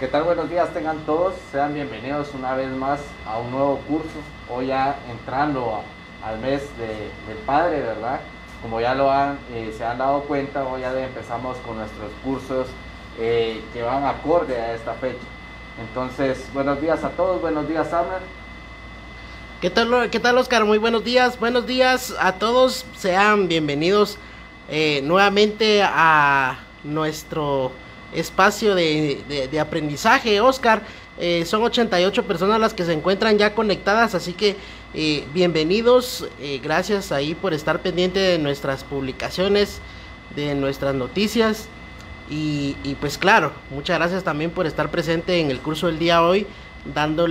¿Qué tal? Buenos días tengan todos. Sean bienvenidos una vez más a un nuevo curso. Hoy ya entrando al mes del Padre, ¿verdad? Como ya lo han, eh, se han dado cuenta, hoy ya empezamos con nuestros cursos eh, que van acorde a esta fecha. Entonces, buenos días a todos. Buenos días, Samuel. ¿Qué tal, ¿Qué tal, Oscar? Muy buenos días. Buenos días a todos. Sean bienvenidos eh, nuevamente a nuestro espacio de, aprendizaje, Oscar. Eh, son 88 personas las que se encuentran ya conectadas, así que eh, bienvenidos. Eh, gracias ahí por estar pendiente de nuestras publicaciones, de nuestras noticias. Y, pues claro, muchas gracias también por estar presente en el curso del día hoy, dando,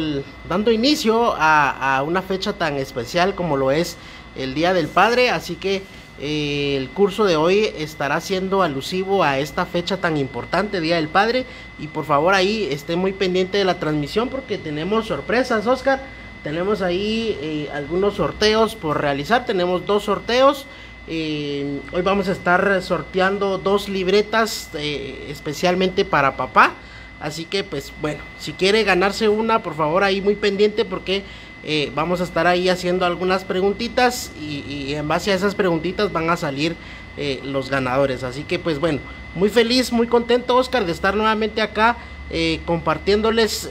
dando inicio a una fecha tan especial como lo es el Día del Padre. Así que eh, el curso de hoy estará siendo alusivo a esta fecha tan importante, Día del Padre. Y por favor ahí esté muy pendiente de la transmisión porque tenemos sorpresas, Oscar. Tenemos ahí eh, algunos sorteos por realizar. Tenemos dos sorteos. Eh, hoy vamos a estar sorteando dos libretas especialmente para papá. Así que pues bueno, si quiere ganarse una, por favor ahí muy pendiente porque eh, vamos a estar ahí haciendo algunas preguntitas y, en base a esas preguntitas van a salir eh, los ganadores. Así que pues bueno, muy feliz, muy contento Oscar de estar nuevamente acá eh, compartiéndoles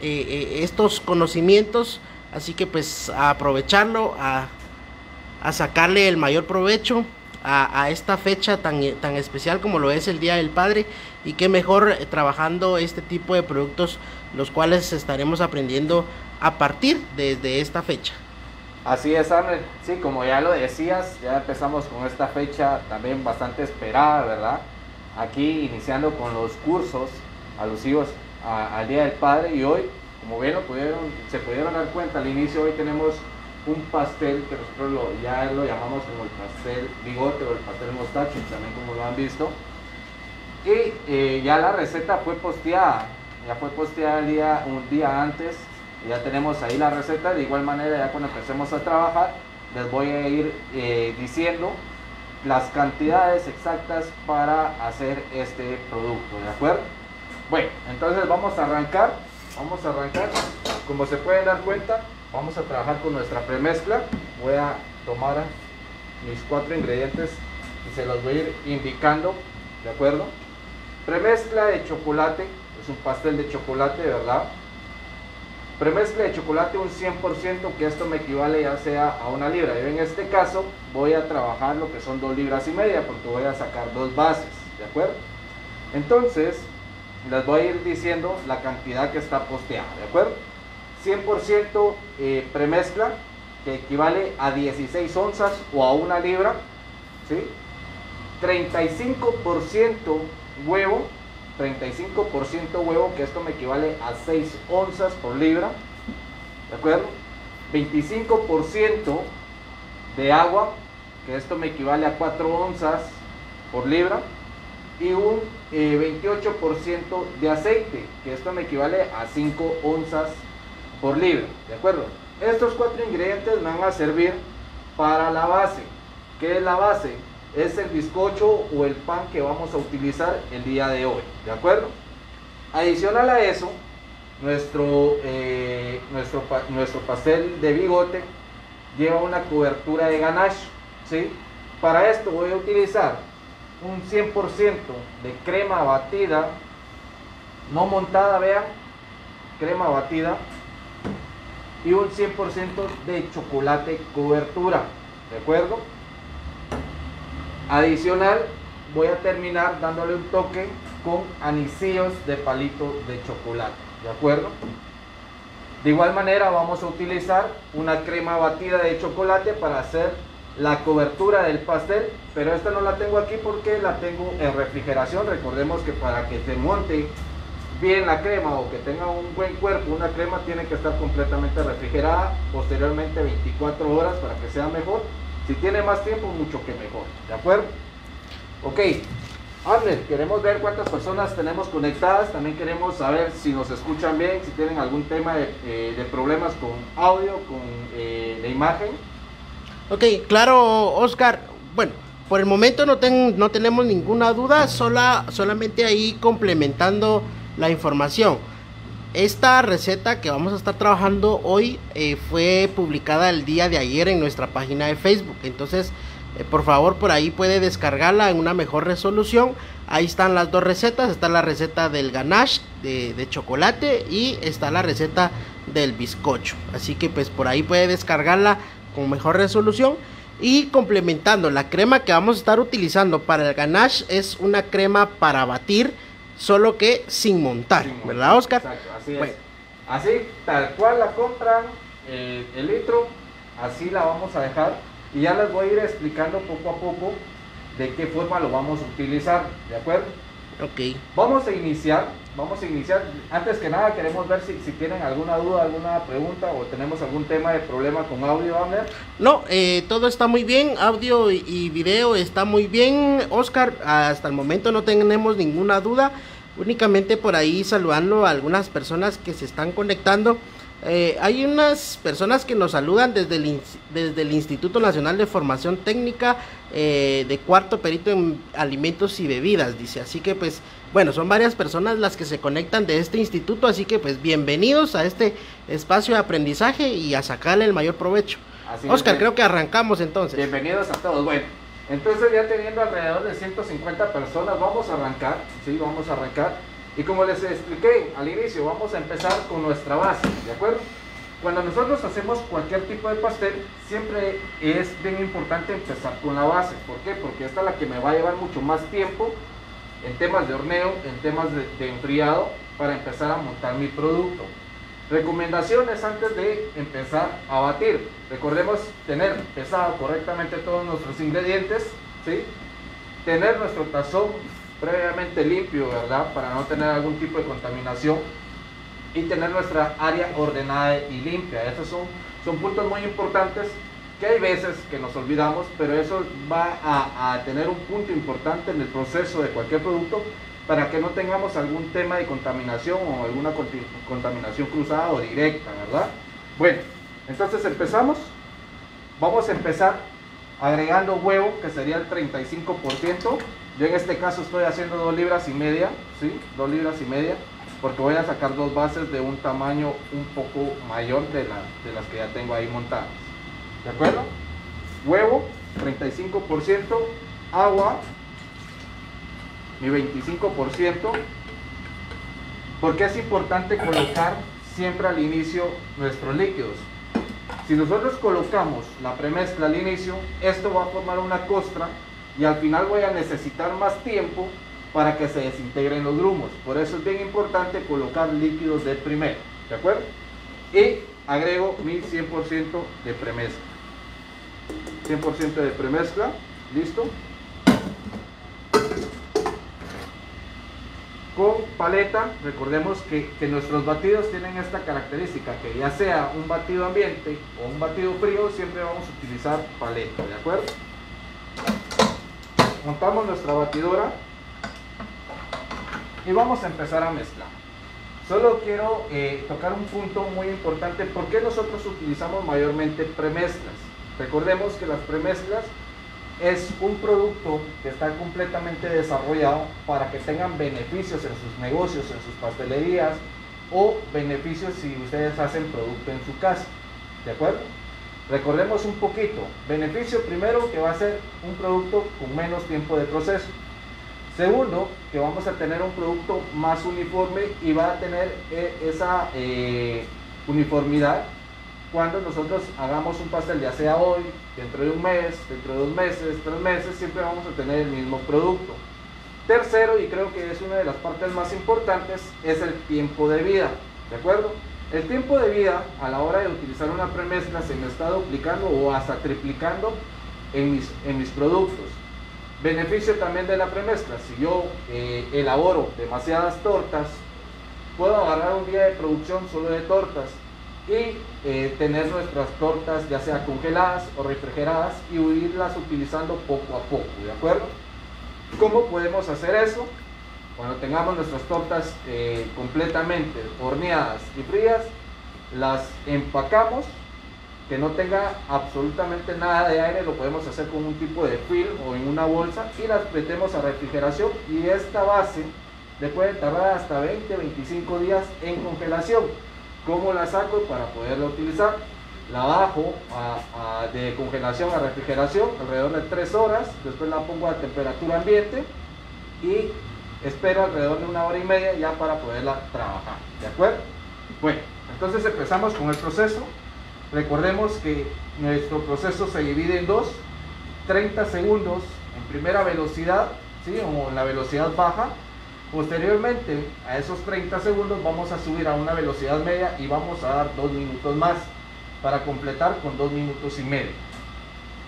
estos conocimientos. Así que pues aprovecharlo, a, sacarle el mayor provecho a, esta fecha tan, tan especial como lo es el Día del Padre y que mejor trabajando este tipo de productos los cuales estaremos aprendiendo a partir de, esta fecha. Así es, Arnold. Sí, como ya lo decías, ya empezamos con esta fecha también bastante esperada, ¿verdad? Aquí iniciando con los cursos alusivos al Día del Padre y hoy, como bien lo pudieron, se pudieron dar cuenta al inicio, hoy tenemos un pastel que nosotros ya lo llamamos como el pastel bigote o el pastel mostacho, también como lo han visto. Y eh, ya la receta fue posteada, ya fue posteada el día, un día antes ya tenemos ahí la receta. De igual manera, ya cuando empecemos a trabajar, les voy a ir eh, diciendo las cantidades exactas para hacer este producto, ¿de acuerdo? Bueno, entonces vamos a arrancar, vamos a arrancar, como se pueden dar cuenta, vamos a trabajar con nuestra premezcla, voy a tomar mis cuatro ingredientes y se los voy a ir indicando, ¿de acuerdo? Premezcla de chocolate, es un pastel de chocolate, ¿verdad? Premezcla de chocolate un 100%, que esto me equivale ya sea a una libra. Yo en este caso voy a trabajar lo que son dos libras y media, porque voy a sacar dos bases, ¿de acuerdo? Entonces, les voy a ir diciendo la cantidad que está posteada, ¿de acuerdo? 100% eh, premezcla, que equivale a 16 onzas o a una libra, ¿sí? 35% huevo, 35% huevo, que esto me equivale a 6 onzas por libra, ¿de acuerdo? 25% de agua, que esto me equivale a 4 onzas por libra, y un 28% eh, de aceite, que esto me equivale a 5 onzas por libra, ¿de acuerdo? Estos cuatro ingredientes me van a servir para la base. ¿Qué es la base? Es el bizcocho o el pan que vamos a utilizar el día de hoy, ¿de acuerdo? Adicional a eso, nuestro, eh, nuestro, nuestro pastel de bigote lleva una cobertura de ganache, ¿sí? Para esto voy a utilizar un 100% de crema batida, no montada, vean, crema batida, y un 100% de chocolate cobertura, ¿de acuerdo? Adicional, voy a terminar dándole un toque con anisillos de palito de chocolate, ¿de acuerdo? De igual manera vamos a utilizar una crema batida de chocolate para hacer la cobertura del pastel, pero esta no la tengo aquí porque la tengo en refrigeración. Recordemos que para que se monte bien la crema o que tenga un buen cuerpo, una crema tiene que estar completamente refrigerada, posteriormente 24 horas para que sea mejor si tiene más tiempo, mucho que mejor. ¿De acuerdo? Ok. Arner, queremos ver cuántas personas tenemos conectadas. También queremos saber si nos escuchan bien, si tienen algún tema de, eh, problemas con audio, con eh, la imagen. Ok, claro, Oscar. Bueno, por el momento no, no tenemos ninguna duda, sola, solamente ahí complementando la información. Esta receta que vamos a estar trabajando hoy eh, fue publicada el día de ayer en nuestra página de Facebook. Entonces, eh, por favor, por ahí puede descargarla en una mejor resolución. Ahí están las dos recetas. Está la receta del ganache de, de chocolate y está la receta del bizcocho. Así que pues por ahí puede descargarla con mejor resolución. Y complementando, la crema que vamos a estar utilizando para el ganache es una crema para batir solo que sin montar, ¿verdad, Oscar? Exacto, así es. Así, tal cual la compran eh, el litro, así la vamos a dejar y ya les voy a ir explicando poco a poco de qué forma lo vamos a utilizar, ¿de acuerdo? Ok. Vamos a iniciar, vamos a iniciar. Antes que nada queremos ver si, si tienen alguna duda, alguna pregunta o tenemos algún tema de problema con audio, Abner. No, eh, todo está muy bien, audio y, y video está muy bien, Oscar. Hasta el momento no tenemos ninguna duda. Únicamente por ahí saludando a algunas personas que se están conectando. Eh, hay unas personas que nos saludan desde el, desde el Instituto Nacional de Formación Técnica eh, de cuarto perito en alimentos y bebidas, dice. Así que pues, bueno, son varias personas las que se conectan de este instituto, así que pues bienvenidos a este espacio de aprendizaje y a sacarle el mayor provecho. Así Oscar, bien. creo que arrancamos entonces. Bienvenidos a todos. Bueno, entonces ya teniendo alrededor de 150 personas, vamos a arrancar, sí, vamos a arrancar. Y como les expliqué al inicio, vamos a empezar con nuestra base, ¿de acuerdo? Cuando nosotros hacemos cualquier tipo de pastel, siempre es bien importante empezar con la base. ¿Por qué? Porque esta es la que me va a llevar mucho más tiempo en temas de horneo, en temas de, de enfriado, para empezar a montar mi producto. Recomendaciones antes de empezar a batir. Recordemos tener pesado correctamente todos nuestros ingredientes, ¿sí? Tener nuestro tazón previamente limpio, ¿verdad? Para no tener algún tipo de contaminación. Y tener nuestra área ordenada y limpia. Esos son, son puntos muy importantes que hay veces que nos olvidamos, pero eso va a, a tener un punto importante en el proceso de cualquier producto para que no tengamos algún tema de contaminación o alguna contaminación cruzada o directa, ¿verdad? Bueno, entonces empezamos. Vamos a empezar agregando huevo, que sería el 35%. Yo en este caso estoy haciendo 2 libras y media, ¿sí? 2 libras y media, porque voy a sacar dos bases de un tamaño un poco mayor de, la- de las que ya tengo ahí montadas. ¿De acuerdo? Huevo, 35%, agua, mi 25%. Porque es importante colocar siempre al inicio nuestros líquidos. Si nosotros colocamos la premezcla al inicio, esto va a formar una costra y al final voy a necesitar más tiempo para que se desintegren los grumos. Por eso es bien importante colocar líquidos de primero, ¿de acuerdo? Y agrego mi 100% de premezcla. 100% de premezcla, ¿listo? Con paleta, recordemos que, que nuestros batidos tienen esta característica, que ya sea un batido ambiente o un batido frío, siempre vamos a utilizar paleta, ¿de acuerdo? Montamos nuestra batidora y vamos a empezar a mezclar. Solo quiero eh, tocar un punto muy importante, ¿por qué nosotros utilizamos mayormente premezclas? Recordemos que las premezclas es un producto que está completamente desarrollado para que tengan beneficios en sus negocios, en sus pastelerías o beneficios si ustedes hacen producto en su casa. ¿De acuerdo? Recordemos un poquito. Beneficio primero que va a ser un producto con menos tiempo de proceso. Segundo, que vamos a tener un producto más uniforme y va a tener eh, esa eh, uniformidad cuando nosotros hagamos un pastel, ya sea hoy, dentro de un mes, dentro de dos meses, tres meses, siempre vamos a tener el mismo producto. Tercero, y creo que es una de las partes más importantes, es el tiempo de vida, ¿de acuerdo? El tiempo de vida a la hora de utilizar una premezcla se me está duplicando o hasta triplicando en mis, en mis productos. Beneficio también de la premezcla, si yo eh, elaboro demasiadas tortas, puedo agarrar un día de producción solo de tortas y eh, tener nuestras tortas ya sea congeladas o refrigeradas y irlas utilizando poco a poco, ¿de acuerdo? ¿Cómo podemos hacer eso? Cuando tengamos nuestras tortas eh, completamente horneadas y frías, las empacamos, que no tenga absolutamente nada de aire, lo podemos hacer con un tipo de film o en una bolsa y las metemos a refrigeración y esta base le puede tardar hasta 20, 25 días en congelación. ¿Cómo la saco para poderla utilizar? La bajo de congelación a refrigeración alrededor de 3 horas, después la pongo a temperatura ambiente y espero alrededor de una hora y media ya para poderla trabajar. ¿De acuerdo? Bueno, entonces empezamos con el proceso. Recordemos que nuestro proceso se divide en dos. 30 segundos en primera velocidad, ¿sí? o en la velocidad baja. Posteriormente a esos 30 segundos vamos a subir a una velocidad media y vamos a dar dos minutos más para completar con dos minutos y medio.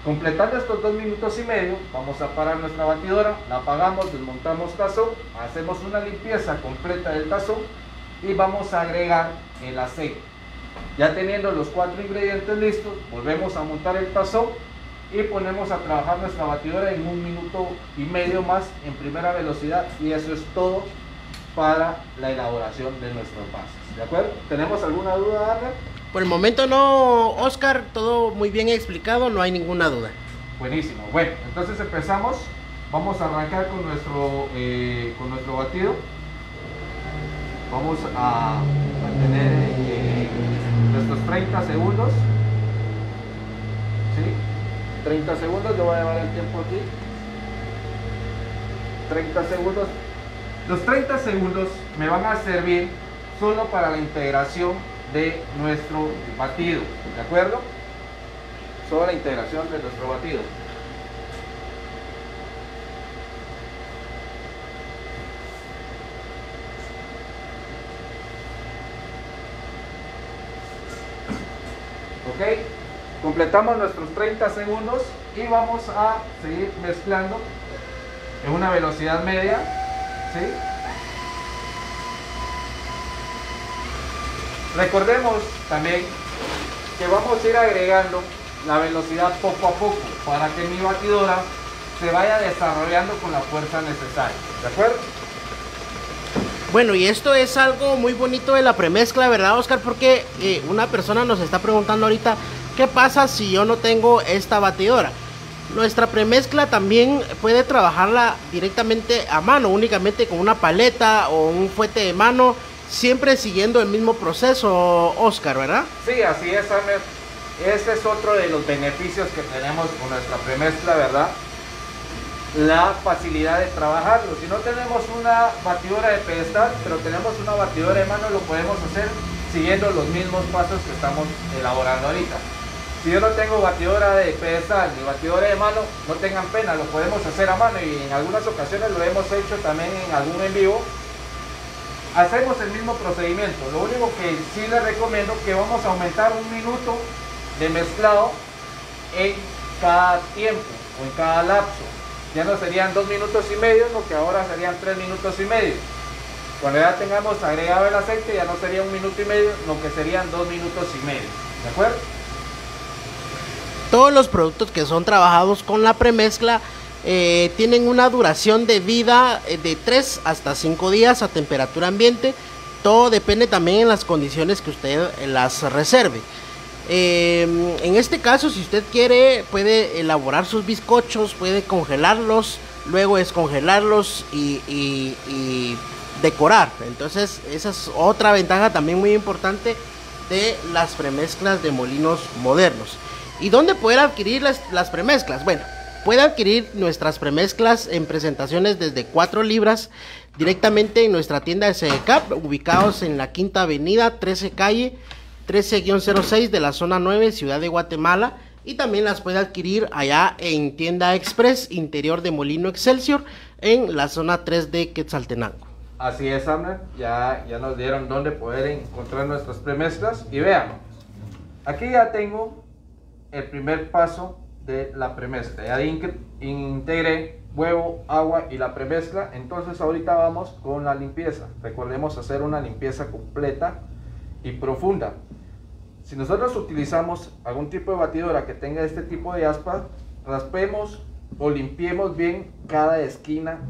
Completando estos dos minutos y medio, vamos a parar nuestra batidora, la apagamos, desmontamos tazón, hacemos una limpieza completa del tazón y vamos a agregar el aceite. Ya teniendo los cuatro ingredientes listos, volvemos a montar el tazón y ponemos a trabajar nuestra batidora en un minuto y medio más en primera velocidad y eso es todo para la elaboración de nuestros pasos. ¿De acuerdo? ¿Tenemos alguna duda, Arne? Por el momento no, Oscar, todo muy bien explicado, no hay ninguna duda. Buenísimo. Bueno, entonces empezamos. Vamos a arrancar con nuestro, eh, con nuestro batido. Vamos a, tener eh, nuestros 30 segundos. ¿Sí? 30 segundos, yo voy a llevar el tiempo aquí. 30 segundos. Los 30 segundos me van a servir solo para la integración de nuestro batido, ¿de acuerdo? Solo la integración de nuestro batido. ¿Ok? Completamos nuestros 30 segundos y vamos a seguir mezclando en una velocidad media. ¿sí? Recordemos también que vamos a ir agregando la velocidad poco a poco para que mi batidora se vaya desarrollando con la fuerza necesaria. ¿De acuerdo? Bueno, y esto es algo muy bonito de la premezcla, ¿verdad, Oscar? Porque eh, una persona nos está preguntando ahorita, ¿Qué pasa si yo no tengo esta batidora? Nuestra premezcla también puede trabajarla directamente a mano, únicamente con una paleta o un fuete de mano, siempre siguiendo el mismo proceso, Oscar, ¿verdad? Sí, así es, Amer. Ese es otro de los beneficios que tenemos con nuestra premezcla, ¿verdad? La facilidad de trabajarlo. Si no tenemos una batidora de pedestal, pero tenemos una batidora de mano, lo podemos hacer siguiendo los mismos pasos que estamos elaborando ahorita. Si yo no tengo batidora de pedestal ni batidora de mano, no tengan pena, lo podemos hacer a mano y en algunas ocasiones lo hemos hecho también en algún en vivo. Hacemos el mismo procedimiento, lo único que sí les recomiendo que vamos a aumentar un minuto de mezclado en cada tiempo o en cada lapso. Ya no serían dos minutos y medio, lo que ahora serían tres minutos y medio. Cuando ya tengamos agregado el aceite ya no sería un minuto y medio, lo que serían dos minutos y medio. ¿De acuerdo? Todos los productos que son trabajados con la premezcla eh, tienen una duración de vida eh, de 3 hasta 5 días a temperatura ambiente. Todo depende también en las condiciones que usted eh, las reserve. en este caso, si usted quiere, puede elaborar sus bizcochos, puede congelarlos, luego descongelarlos y, y decorar. Entonces, esa es otra ventaja también muy importante de las premezclas de molinos modernos. ¿Y dónde poder adquirir las, premezclas? Bueno, puede adquirir nuestras premezclas en presentaciones desde 4 libras directamente en nuestra tienda de ubicados en la Quinta Avenida, 13 Calle, 13-06 de la zona 9, Ciudad de Guatemala. Y también las puede adquirir allá en Tienda Express, interior de Molino Excelsior, en la zona 3 de Quetzaltenango. Así es, Amner. Ya, ya nos dieron dónde poder encontrar nuestras premezclas. Y vean, aquí ya tengo el primer paso de la premezcla. Ya integré huevo, agua y la premezcla. Entonces ahorita vamos con la limpieza. Recordemos hacer una limpieza completa y profunda. Si nosotros utilizamos algún tipo de batidora que tenga este tipo de aspa, raspemos o limpiemos bien cada esquina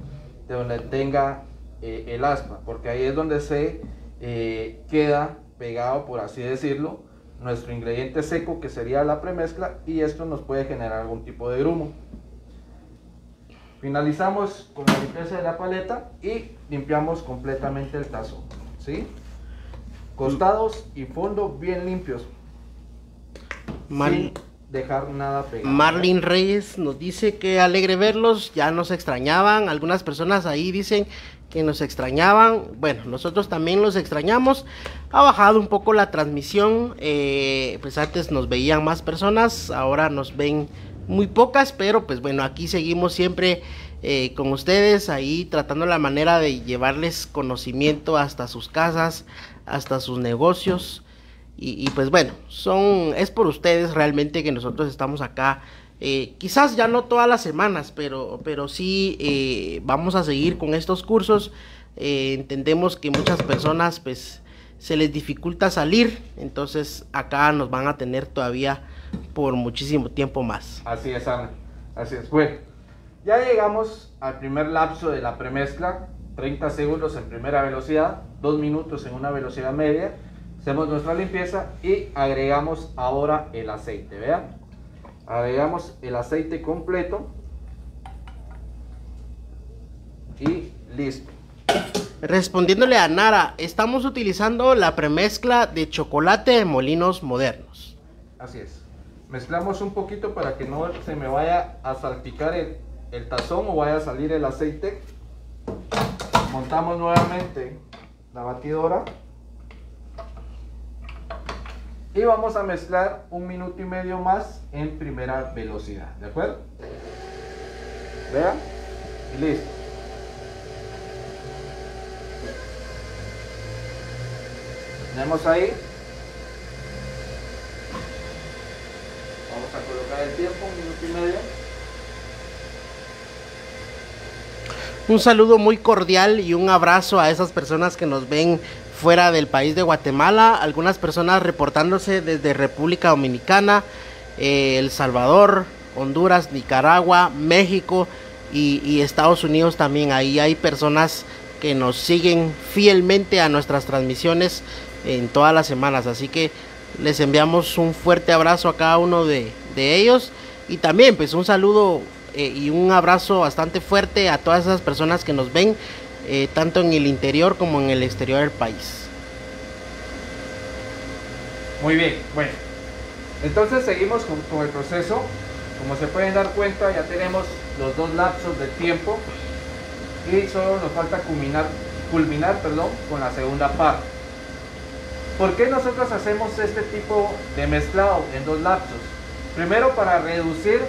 de donde tenga eh, el aspa, porque ahí es donde se eh, queda pegado, por así decirlo, nuestro ingrediente seco que sería la premezcla y esto nos puede generar algún tipo de grumo. Finalizamos con la limpieza de la paleta y limpiamos completamente el tazón. ¿sí? Costados y fondo bien limpios. sin dejar nada pegado. Marlin Reyes nos dice que alegre verlos, ya nos extrañaban. Algunas personas ahí dicen que nos extrañaban. Bueno, nosotros también los extrañamos. Ha bajado un poco la transmisión. Eh, pues antes nos veían más personas, ahora nos ven muy pocas, pero pues bueno, aquí seguimos siempre eh, con ustedes, ahí tratando la manera de llevarles conocimiento hasta sus casas, hasta sus negocios. Y, pues bueno, son, es por ustedes realmente que nosotros estamos acá. Eh, quizás ya no todas las semanas, pero, pero sí eh, vamos a seguir con estos cursos. entendemos que muchas personas pues se les dificulta salir, entonces acá nos van a tener todavía por muchísimo tiempo más. Así es, Ana. Así es. Bueno, ya llegamos al primer lapso de la premezcla. 30 segundos en primera velocidad, 2 minutos en una velocidad media. Hacemos nuestra limpieza y agregamos ahora el aceite. Vean, agregamos el aceite completo y listo. Respondiéndole a Nara, estamos utilizando la premezcla de chocolate de molinos modernos. Así es. Mezclamos un poquito para que no se me vaya a salpicar el, el tazón o vaya a salir el aceite. Montamos nuevamente la batidora. Y vamos a mezclar un minuto y medio más en primera velocidad. ¿De acuerdo? Vean. Y listo. tenemos ahí. Vamos a colocar el tiempo, un minuto y medio. Un saludo muy cordial y un abrazo a esas personas que nos ven fuera del país de Guatemala, algunas personas reportándose desde República Dominicana, eh, El Salvador, Honduras, Nicaragua, México y, Estados Unidos también. Ahí hay personas que nos siguen fielmente a nuestras transmisiones en todas las semanas. Así que les enviamos un fuerte abrazo a cada uno de, ellos. Y también pues un saludo eh, y un abrazo bastante fuerte a todas esas personas que nos ven, eh, tanto en el interior como en el exterior del país. Muy bien, bueno. Entonces seguimos con, el proceso. Como se pueden dar cuenta, ya tenemos los dos lapsos de tiempo y solo nos falta culminar, culminar perdón, con la segunda parte. ¿Por qué nosotros hacemos este tipo de mezclado en dos lapsos? Primero para reducir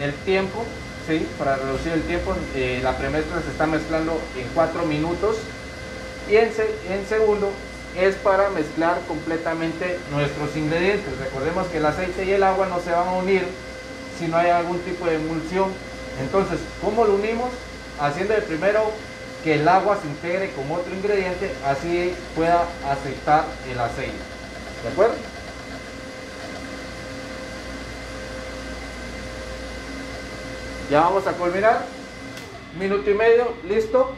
el tiempo, ¿sí? Para reducir el tiempo, eh, la premezcla se está mezclando en 4 minutos. Y en, en segundo es para mezclar completamente nuestros ingredientes. Recordemos que el aceite y el agua no se van a unir si no hay algún tipo de emulsión. Entonces, ¿cómo lo unimos? Haciendo el primero que el agua se integre con otro ingrediente, así pueda aceptar el aceite. ¿De acuerdo? Ya vamos a culminar. Minuto y medio, listo.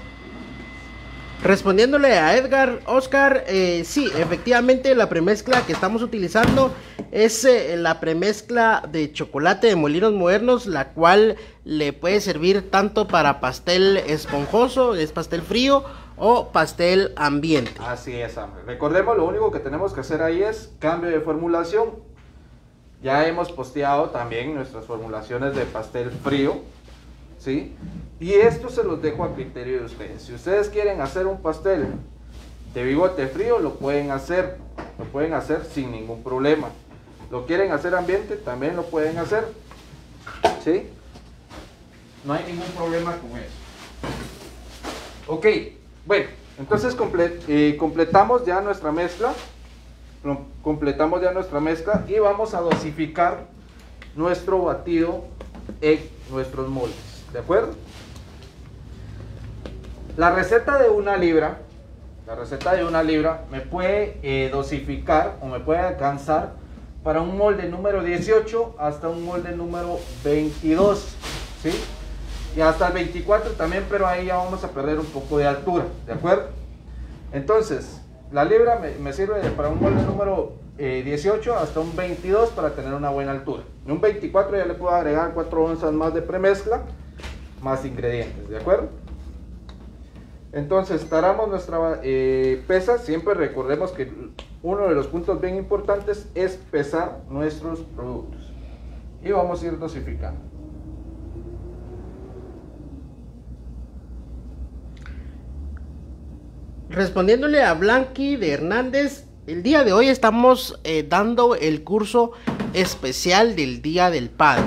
Respondiéndole a Edgar, Oscar, eh, sí, efectivamente la premezcla que estamos utilizando es eh, la premezcla de chocolate de molinos modernos, la cual le puede servir tanto para pastel esponjoso, es pastel frío o pastel ambiente. Así es, hombre. Recordemos, lo único que tenemos que hacer ahí es cambio de formulación. Ya hemos posteado también nuestras formulaciones de pastel frío, ¿sí? Y esto se los dejo a criterio de ustedes. Si ustedes quieren hacer un pastel de bigote frío, lo pueden hacer. Lo pueden hacer sin ningún problema. Lo quieren hacer ambiente, también lo pueden hacer. ¿Sí? No hay ningún problema con eso. Ok, bueno, entonces eh, completamos ya nuestra mezcla. Completamos ya nuestra mezcla y vamos a dosificar nuestro batido en nuestros moldes. ¿De acuerdo? La receta de una libra, la receta de una libra me puede eh, dosificar o me puede alcanzar para un molde número 18 hasta un molde número 22, ¿sí? Y hasta el 24 también, pero ahí ya vamos a perder un poco de altura, ¿de acuerdo? Entonces, la libra me, sirve para un molde número 18 eh, hasta un 22 para tener una buena altura. En un 24 ya le puedo agregar 4 onzas más de premezcla más ingredientes, ¿de acuerdo? Entonces, taramos nuestra eh, pesa. Siempre recordemos que uno de los puntos bien importantes es pesar nuestros productos. Y vamos a ir dosificando. Respondiéndole a Blanqui de Hernández, el día de hoy estamos eh, dando el curso especial del Día del Padre.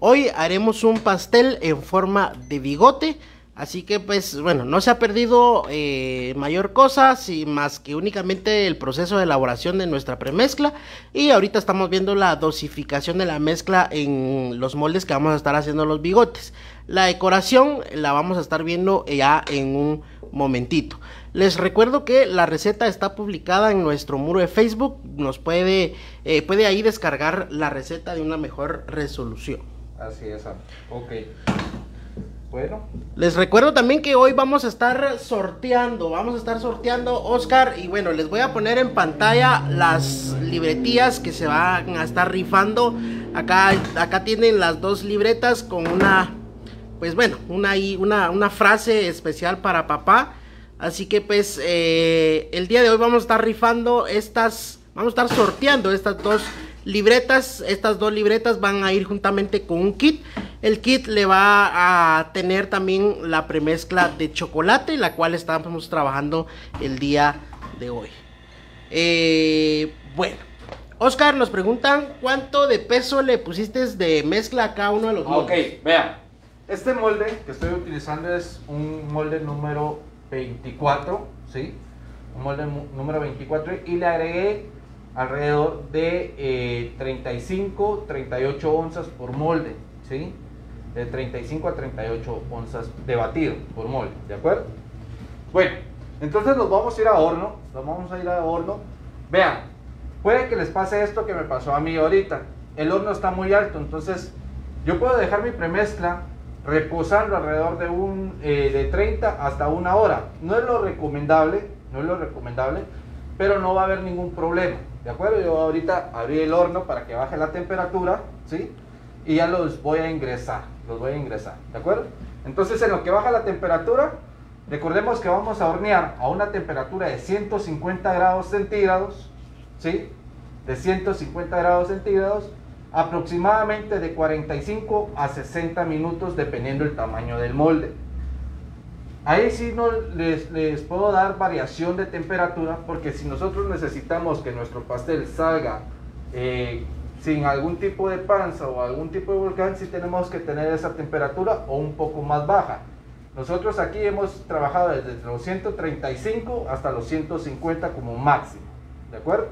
Hoy haremos un pastel en forma de bigote. Así que pues bueno, no se ha perdido eh, mayor cosa, si más que únicamente el proceso de elaboración de nuestra premezcla. Y ahorita estamos viendo la dosificación de la mezcla en los moldes que vamos a estar haciendo los bigotes. La decoración la vamos a estar viendo ya en un momentito. Les recuerdo que la receta está publicada en nuestro muro de Facebook. Nos puede, eh, puede ahí descargar la receta de una mejor resolución. Así es, ok. Bueno. Les recuerdo también que hoy vamos a estar sorteando, vamos a estar sorteando Oscar y bueno, les voy a poner en pantalla las libretías que se van a estar rifando. Acá, acá tienen las dos libretas con una, pues bueno, una, una, una frase especial para papá. Así que pues eh, el día de hoy vamos a estar rifando estas, vamos a estar sorteando estas dos libretas. Estas dos libretas van a ir juntamente con un kit. El kit le va a tener también la premezcla de chocolate, la cual estamos trabajando el día de hoy. Eh, bueno, Oscar, nos preguntan cuánto de peso le pusiste de mezcla a cada uno de los moldes. Ok, vean, este molde que estoy utilizando es un molde número 24, ¿sí? Un molde número 24 y le agregué alrededor de 35, eh, 38 onzas por molde, ¿sí? De 35 a 38 onzas de batido por molde, ¿de acuerdo? Bueno, entonces nos vamos a ir a horno, nos vamos a ir a horno. Vean, puede que les pase esto que me pasó a mí ahorita. El horno está muy alto, entonces yo puedo dejar mi premezcla reposando alrededor de un eh, de 30 hasta una hora. No es lo recomendable, no es lo recomendable, pero no va a haber ningún problema. ¿De acuerdo? Yo ahorita abrí el horno para que baje la temperatura, ¿sí? Y ya los voy a ingresar, los voy a ingresar, ¿de acuerdo? Entonces en lo que baja la temperatura, recordemos que vamos a hornear a una temperatura de 150 grados centígrados, ¿sí? De 150 grados centígrados, aproximadamente de 45 a 60 minutos dependiendo el tamaño del molde. Ahí sí no les, les, puedo dar variación de temperatura porque si nosotros necesitamos que nuestro pastel salga eh, sin algún tipo de panza o algún tipo de volcán, sí tenemos que tener esa temperatura o un poco más baja. Nosotros aquí hemos trabajado desde los 135 hasta los 150 como máximo. ¿De acuerdo?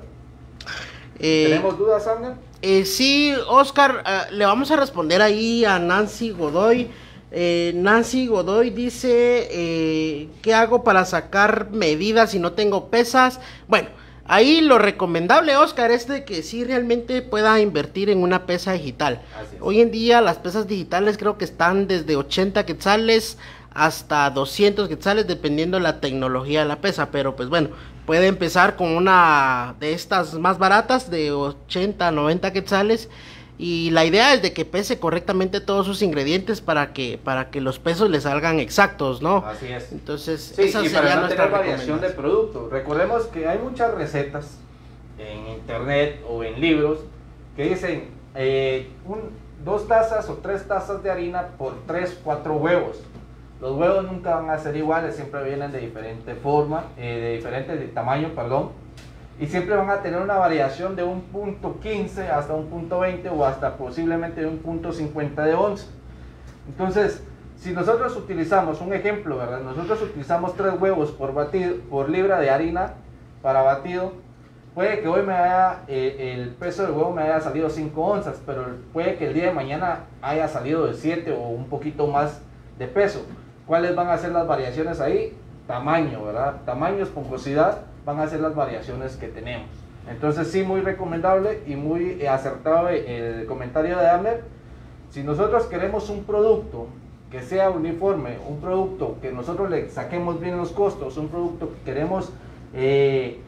Eh, ¿Tenemos dudas, Sander? Eh, sí, Oscar, le vamos a responder ahí a Nancy Godoy. Eh, Nancy Godoy dice, eh, ¿qué hago para sacar medidas si no tengo pesas? Bueno, ahí lo recomendable, Oscar, es de que sí realmente pueda invertir en una pesa digital. Hoy en día las pesas digitales creo que están desde 80 quetzales hasta 200 quetzales dependiendo de la tecnología de la pesa, pero pues bueno, puede empezar con una de estas más baratas de 80, 90 quetzales y la idea es de que pese correctamente todos sus ingredientes para que para que los pesos le salgan exactos, ¿no? Así es. Entonces, esa y sería para tener variación de producto. Recordemos que hay muchas recetas en internet o en libros que dicen eh, dos tazas o tres tazas de harina por tres, cuatro huevos. Los huevos nunca van a ser iguales, siempre vienen de diferente forma, eh, de diferente tamaño, perdón y siempre van a tener una variación de un punto 15 hasta un punto 20 o hasta posiblemente de un punto 50 de onza. Entonces, si nosotros utilizamos un ejemplo, ¿verdad? Nosotros utilizamos tres huevos por, batido, por libra de harina para batido. Puede que hoy me haya, eh, el peso del huevo me haya salido 5 onzas, pero puede que el día de mañana haya salido de 7 o un poquito más de peso. ¿Cuáles van a ser las variaciones ahí? Tamaño, ¿verdad? Tamaño, esponjosidad van a ser las variaciones que tenemos. Entonces sí, muy recomendable y muy eh, acertado el comentario de Amer. Si nosotros queremos un producto que sea uniforme, un producto que nosotros le saquemos bien los costos, un producto que queremos eh,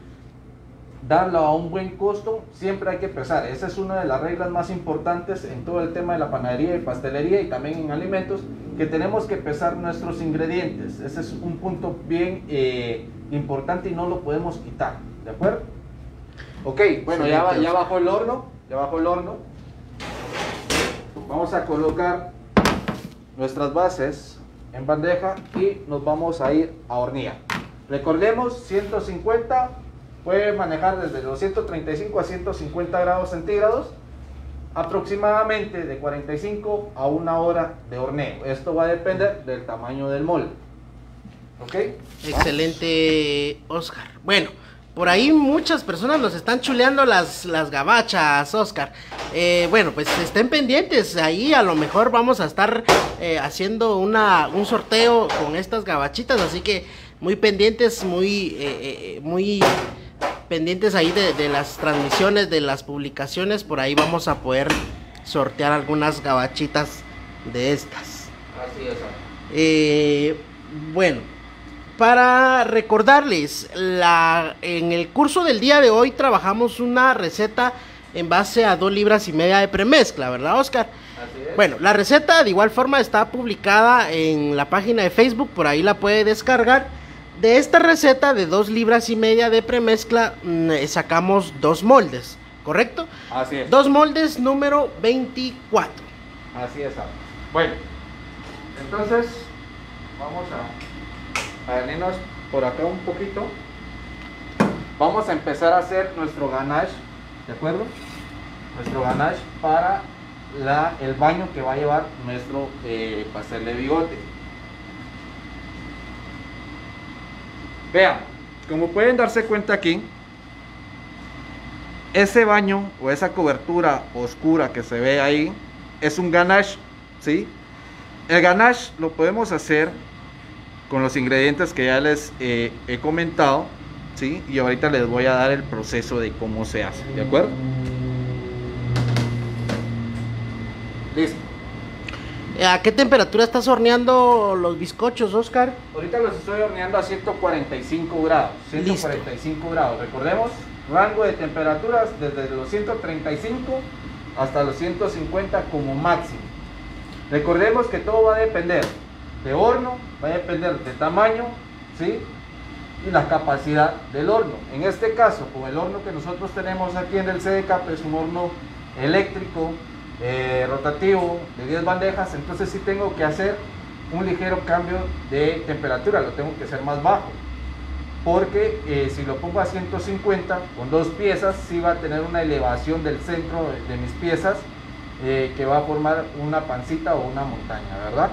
darlo a un buen costo, siempre hay que pesar. Esa es una de las reglas más importantes en todo el tema de la panadería y pastelería y también en alimentos, que tenemos que pesar nuestros ingredientes. Ese es un punto bien eh, importante y no lo podemos quitar, ¿de acuerdo? Ok, bueno, ya, ya bajó el horno, ya bajó el horno. Vamos a colocar nuestras bases en bandeja y nos vamos a ir a hornear. Recordemos 150 puede manejar desde los 135 a 150 grados centígrados, aproximadamente de 45 a una hora de horneo. Esto va a depender del tamaño del molde. ¿Ok? Excelente, Oscar. Bueno, por ahí muchas personas nos están chuleando las, las gabachas, Oscar. Eh, bueno, pues estén pendientes. Ahí a lo mejor vamos a estar eh, haciendo una, un sorteo con estas gabachitas. Así que muy pendientes, muy, eh, muy pendientes ahí de, las transmisiones, de las publicaciones. Por ahí vamos a poder sortear algunas gabachitas de estas. Así es. Eh, bueno, para recordarles, la, en el curso del día de hoy trabajamos una receta en base a dos libras y media de premezcla, ¿verdad, Oscar? Así es. Bueno, la receta de igual forma está publicada en la página de Facebook, por ahí la puede descargar. De esta receta de dos libras y media de premezcla mm, eh, sacamos dos moldes, ¿correcto? Así es. Dos moldes número 24. Así es. Bueno, entonces vamos a, a venirnos por acá un poquito. Vamos a empezar a hacer nuestro ganache, ¿de acuerdo? Nuestro ganache para la, el baño que va a llevar nuestro eh, pastel de bigote. Vean, como pueden darse cuenta aquí, ese baño o esa cobertura oscura que se ve ahí es un ganache, ¿sí? El ganache lo podemos hacer con los ingredientes que ya les eh, he comentado, ¿sí? Y ahorita les voy a dar el proceso de cómo se hace, ¿de acuerdo? Listo. ¿A qué temperatura estás horneando los bizcochos, Oscar? Ahorita los estoy horneando a 145 grados. 145 grados. Recordemos, rango de temperaturas desde los 135 hasta los 150 como máximo. Recordemos que todo va a depender de horno, va a depender de tamaño, ¿sí? Y la capacidad del horno. En este caso, con el horno que nosotros tenemos aquí en el CDK, es un horno eléctrico eh, rotativo de 10 bandejas, entonces sí tengo que hacer un ligero cambio de temperatura, lo tengo que hacer más bajo. Porque eh, si lo pongo a 150 con dos piezas, sí va a tener una elevación del centro de, mis piezas eh, que va a formar una pancita o una montaña, ¿verdad?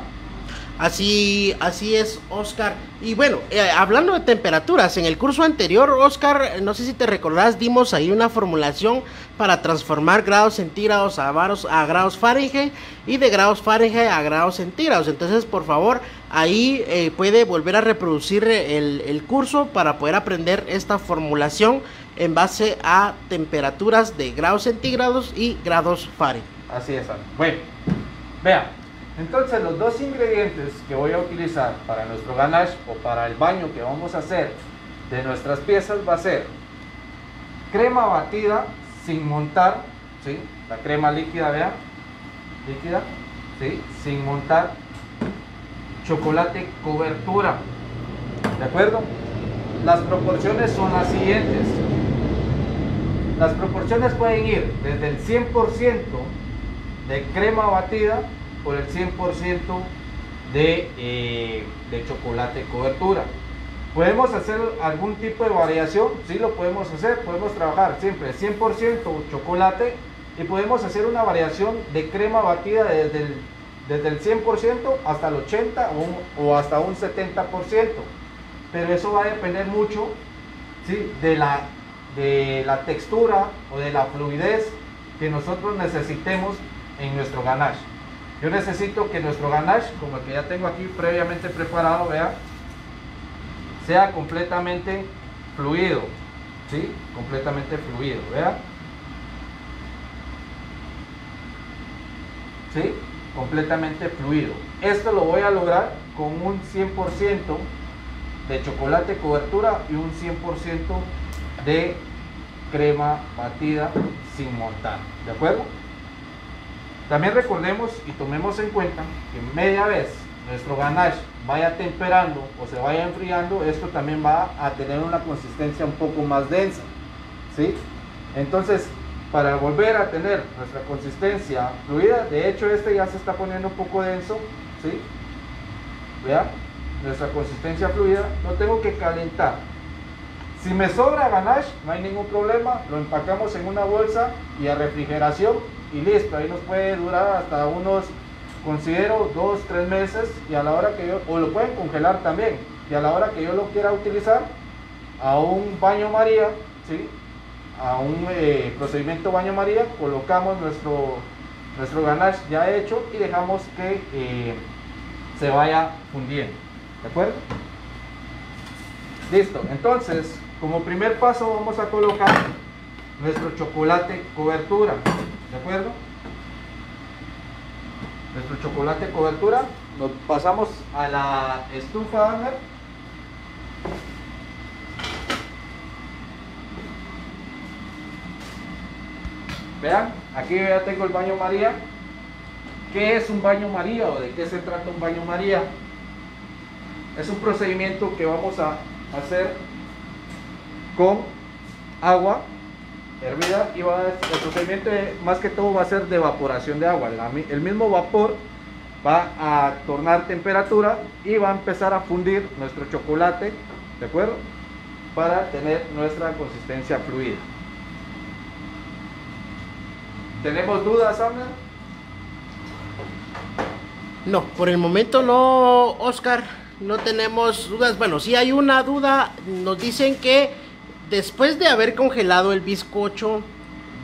Así, así es, Oscar. Y bueno, eh, hablando de temperaturas, en el curso anterior, Oscar, no sé si te recordás, dimos ahí una formulación para transformar grados centígrados a, a grados Fahrenheit y de grados Fahrenheit a grados centígrados. Entonces, por favor, ahí eh, puede volver a reproducir el, curso para poder aprender esta formulación en base a temperaturas de grados centígrados y grados Fahrenheit. Así es, bueno, vean. Entonces los dos ingredientes que voy a utilizar para nuestro ganache o para el baño que vamos a hacer de nuestras piezas va a ser crema batida sin montar, ¿sí? la crema líquida, vean, líquida, ¿sí? sin montar, chocolate cobertura, ¿de acuerdo? Las proporciones son las siguientes. Las proporciones pueden ir desde el 100% de crema batida por el 100% de, eh, de chocolate cobertura. ¿Podemos hacer algún tipo de variación? Sí, lo podemos hacer. Podemos trabajar siempre 100% chocolate y podemos hacer una variación de crema batida desde el, desde el 100% hasta el 80% o, hasta un 70%. Pero eso va a depender mucho ¿sí? de, la, de la textura o de la fluidez que nosotros necesitemos en nuestro ganache. Yo necesito que nuestro ganache, como el que ya tengo aquí previamente preparado, vea, sea completamente fluido. ¿Sí? Completamente fluido, vea. ¿Sí? Completamente fluido. Esto lo voy a lograr con un 100% de chocolate cobertura y un 100% de crema batida sin montar. ¿De acuerdo? También recordemos y tomemos en cuenta que media vez nuestro ganache vaya temperando o se vaya enfriando, esto también va a tener una consistencia un poco más densa. ¿sí? Entonces, para volver a tener nuestra consistencia fluida, de hecho este ya se está poniendo un poco denso, ¿sí? Nuestra consistencia fluida, no tengo que calentar. Si me sobra ganache, no hay ningún problema, lo empacamos en una bolsa y a refrigeración y listo, ahí nos puede durar hasta unos, considero, dos, tres meses y a la hora que yo, o lo pueden congelar también, y a la hora que yo lo quiera utilizar, a un baño María, ¿sí? a un eh, procedimiento baño María, colocamos nuestro, nuestro ganache ya hecho y dejamos que eh, se vaya fundiendo. ¿De acuerdo? Listo. Entonces, como primer paso vamos a colocar nuestro chocolate cobertura. ¿De acuerdo? Nuestro chocolate cobertura. Nos pasamos a la estufa Vean, aquí ya tengo el baño María. ¿Qué es un baño María o de qué se trata un baño María? Es un procedimiento que vamos a hacer con agua hervida y va el procedimiento más que todo va a ser de evaporación de agua. el mismo vapor va a tornar temperatura y va a empezar a fundir nuestro chocolate, ¿de acuerdo? Para tener nuestra consistencia fluida. ¿Tenemos dudas, Amner? No, por el momento no, Oscar. No tenemos dudas. Bueno, si hay una duda. Nos dicen que después de haber congelado el bizcocho,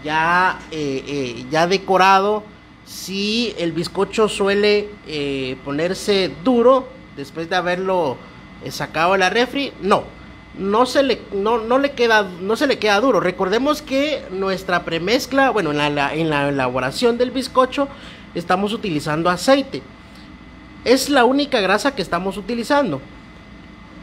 ya, eh, eh, ya decorado, si el bizcocho suele eh, ponerse duro después de haberlo sacado de la refri, no no se le, no, no le queda, no se le queda duro. Recordemos que nuestra premezcla, bueno, en la, en la elaboración del bizcocho estamos utilizando aceite. Es la única grasa que estamos utilizando.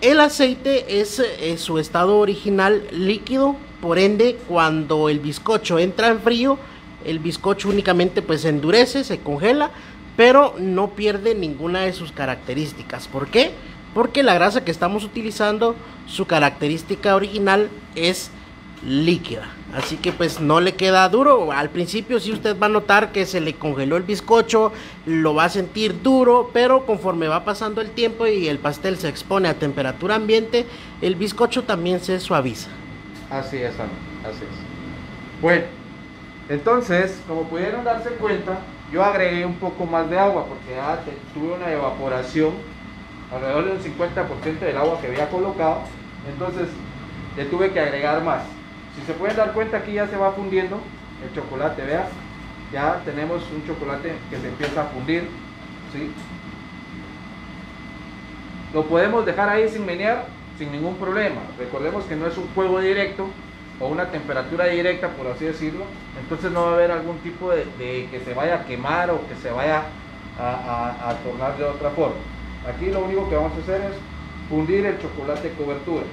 El aceite es, su estado original líquido, por ende, cuando el bizcocho entra en frío, el bizcocho únicamente pues se endurece, se congela, pero no pierde ninguna de sus características. ¿Por qué? porque la grasa que estamos utilizando, su característica original es líquida. Así que pues no le queda duro. Al principio si usted va a notar que se le congeló el bizcocho, lo va a sentir duro, pero conforme va pasando el tiempo y el pastel se expone a temperatura ambiente, el bizcocho también se suaviza. Así es, así es. Bueno, entonces, como pudieron darse cuenta, yo agregué un poco más de agua porque ya tuve una evaporación alrededor de un 50% del agua que había colocado, entonces le tuve que agregar más. Si se pueden dar cuenta aquí ya se va fundiendo el chocolate, vean, ya tenemos un chocolate que se empieza a fundir, ¿sí? Lo podemos dejar ahí sin menear sin ningún problema. Recordemos que no es un fuego directo o una temperatura directa, por así decirlo. Entonces no va a haber algún tipo de, que se vaya a quemar o que se vaya a tornar de otra forma. Aquí lo único que vamos a hacer es fundir el chocolate cobertura.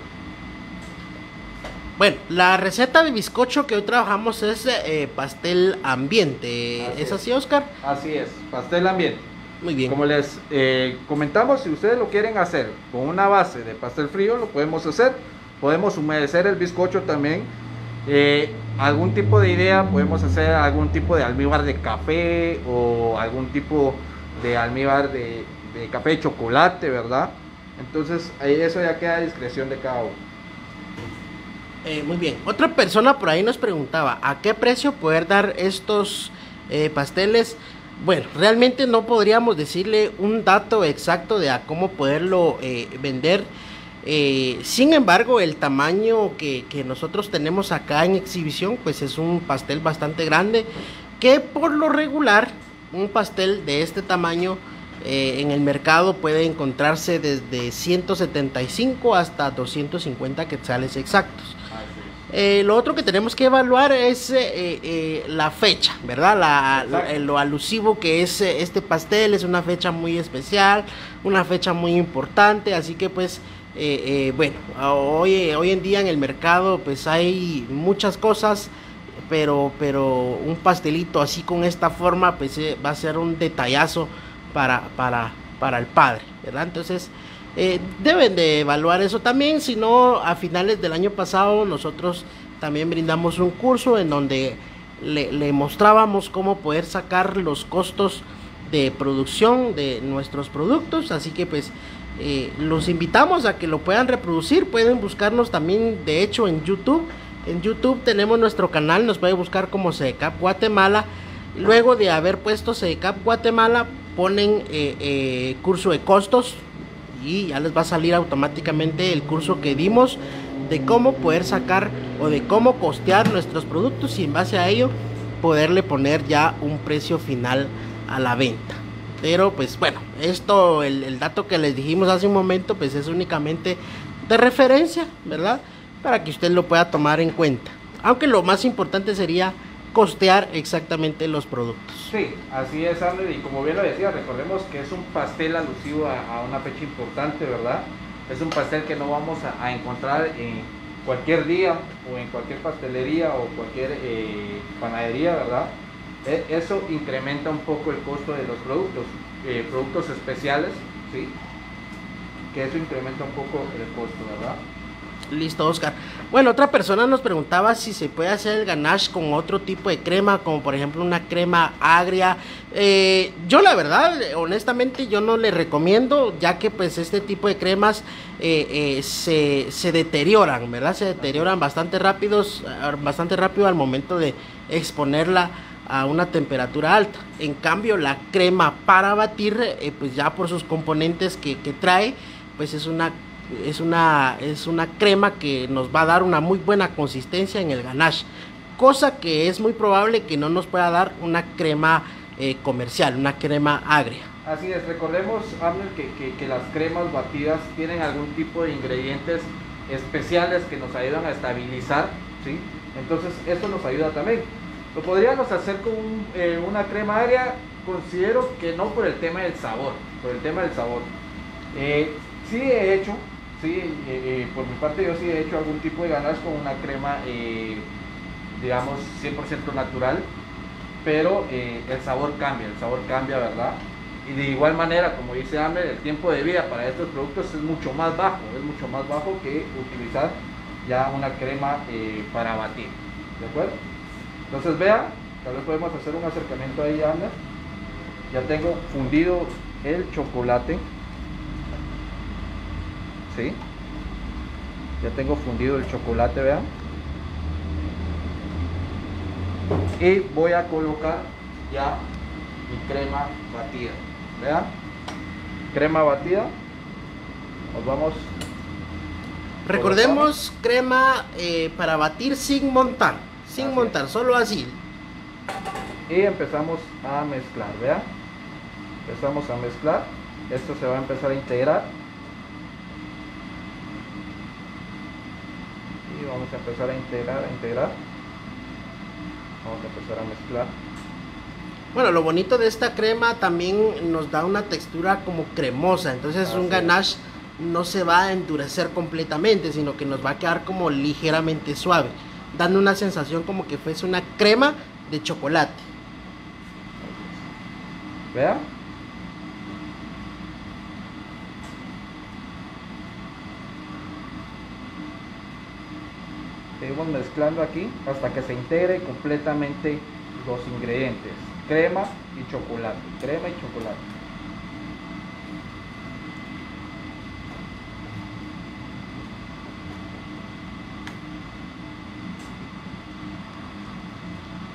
Bueno, la receta de bizcocho que hoy trabajamos es eh, pastel ambiente. ¿Es así, Oscar? Así es, pastel ambiente. Muy bien. Como les eh, comentamos, si ustedes lo quieren hacer con una base de pastel frío, lo podemos hacer. Podemos humedecer el bizcocho también. Eh, algún tipo de idea, podemos hacer algún tipo de almíbar de café o algún tipo de almíbar de, de café de chocolate, ¿verdad? Entonces, eso ya queda a discreción de cada uno. Eh, muy bien. Otra persona por ahí nos preguntaba, ¿a qué precio poder dar estos eh, pasteles? Bueno, realmente no podríamos decirle un dato exacto de a cómo poderlo eh, vender. sin embargo, el tamaño que, nosotros tenemos acá en exhibición, pues es un pastel bastante grande, que por lo regular, un pastel de este tamaño en el mercado puede encontrarse desde 175 hasta 250 quetzales exactos. Eh, lo otro que tenemos que evaluar es eh, la fecha, ¿verdad? lo alusivo que es este pastel, es una fecha muy especial, una fecha muy importante, así que pues eh, bueno, hoy, hoy en día en el mercado pues hay muchas cosas, pero, pero un pastelito así con esta forma pues va a ser un detallazo para, para, para el padre, ¿verdad? Entonces deben de evaluar eso también, si no a finales del año pasado nosotros también brindamos un curso en donde le, mostrábamos cómo poder sacar los costos de producción de nuestros productos. Así que pues eh, los invitamos a que lo puedan reproducir. Pueden buscarnos también de hecho en YouTube. En YouTube tenemos nuestro canal, nos puede buscar como CECAP Guatemala. Luego de haber puesto CECAP Guatemala, ponen eh, eh, curso de costos y ya les va a salir automáticamente el curso que dimos de cómo poder sacar o de cómo costear nuestros productos y en base a ello poderle poner ya un precio final a la venta. Pero pues bueno, esto, el, dato que les dijimos hace un momento, pues es únicamente de referencia, ¿verdad? Para que usted lo pueda tomar en cuenta. Aunque lo más importante sería costear exactamente los productos. Sí, así es, André, y como bien lo decía, recordemos que es un pastel alusivo a una fecha importante, ¿verdad? Es un pastel que no vamos a, encontrar en cualquier día o en cualquier pastelería o cualquier eh, panadería, ¿verdad? E, eso incrementa un poco el costo de los productos, eh, productos especiales, ¿sí? Que eso incrementa un poco el costo, ¿verdad? Listo, Oscar. Bueno, otra persona nos preguntaba si se puede hacer el ganache con otro tipo de crema, como por ejemplo una crema agria. Eh, yo la verdad, honestamente, yo no le recomiendo, ya que pues este tipo de cremas eh, eh, se, se, deterioran, ¿verdad? Se deterioran bastante rápidos, bastante rápido al momento de exponerla a una temperatura alta. En cambio, la crema para batir, pues ya por sus componentes que, que trae, pues es una es una, es una crema que nos va a dar una muy buena consistencia en el ganache, cosa que es muy probable que no nos pueda dar una crema eh, comercial, una crema agria. Así es, recordemos, Abner, que, que, las cremas batidas tienen algún tipo de ingredientes especiales que nos ayudan a estabilizar, ¿sí? Entonces, eso nos ayuda también. Lo podríamos hacer con eh, una crema agria, considero que no por el tema del sabor, por el tema del sabor. Eh, sí he hecho Sí, eh, eh, por mi parte yo sí he hecho algún tipo de ganache con una crema, eh, digamos, 100% natural, pero el sabor cambia, el sabor cambia, ¿verdad? Y de igual manera, como dice Amber, el tiempo de vida para estos productos es mucho más bajo, es mucho más bajo que utilizar ya una crema para batir, ¿de acuerdo? Entonces vean, tal vez podemos hacer un acercamiento ahí, Amber. Ya tengo fundido el chocolate ¿sí? Ya tengo fundido el chocolate, vean. Y voy a colocar ya mi crema batida. Vean. Crema batida. Nos vamos. Recordemos crema eh, para batir sin montar. Sin montar, solo así. Y empezamos a mezclar, vean. Empezamos a mezclar. Esto se va a empezar a integrar vamos a empezar a integrar, a integrar. Vamos a empezar a mezclar. Bueno, lo bonito de esta crema también nos da una textura como cremosa, entonces un ganache no se va a endurecer completamente, sino que nos va a quedar como ligeramente suave, dando una sensación como que fuese una crema de chocolate. ¿Vea? Seguimos mezclando aquí hasta que se integre completamente los ingredientes. Crema y chocolate crema y chocolate.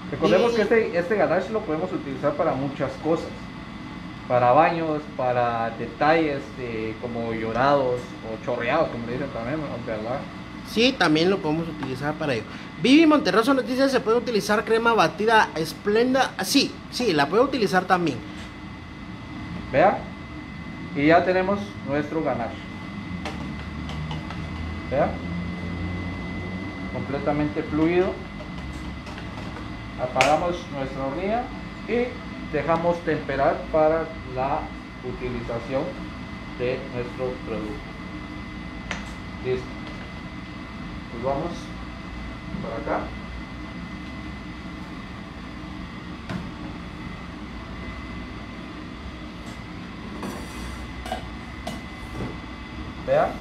Recordemos que este, este ganache lo podemos utilizar para muchas cosas. Para baños, para detalles como llorados o chorreados, como le dicen también, ¿verdad? Sí, también lo podemos utilizar para ello. Vivi Monterroso nos dice, ¿se puede utilizar crema batida esplenda? Sí, sí, la puede utilizar también. Vea. Y ya tenemos nuestro ganache. Vea. Completamente fluido. Apagamos nuestra hornilla y dejamos temperar para la utilización de nuestro producto. Listo. Vamos para acá. Vea.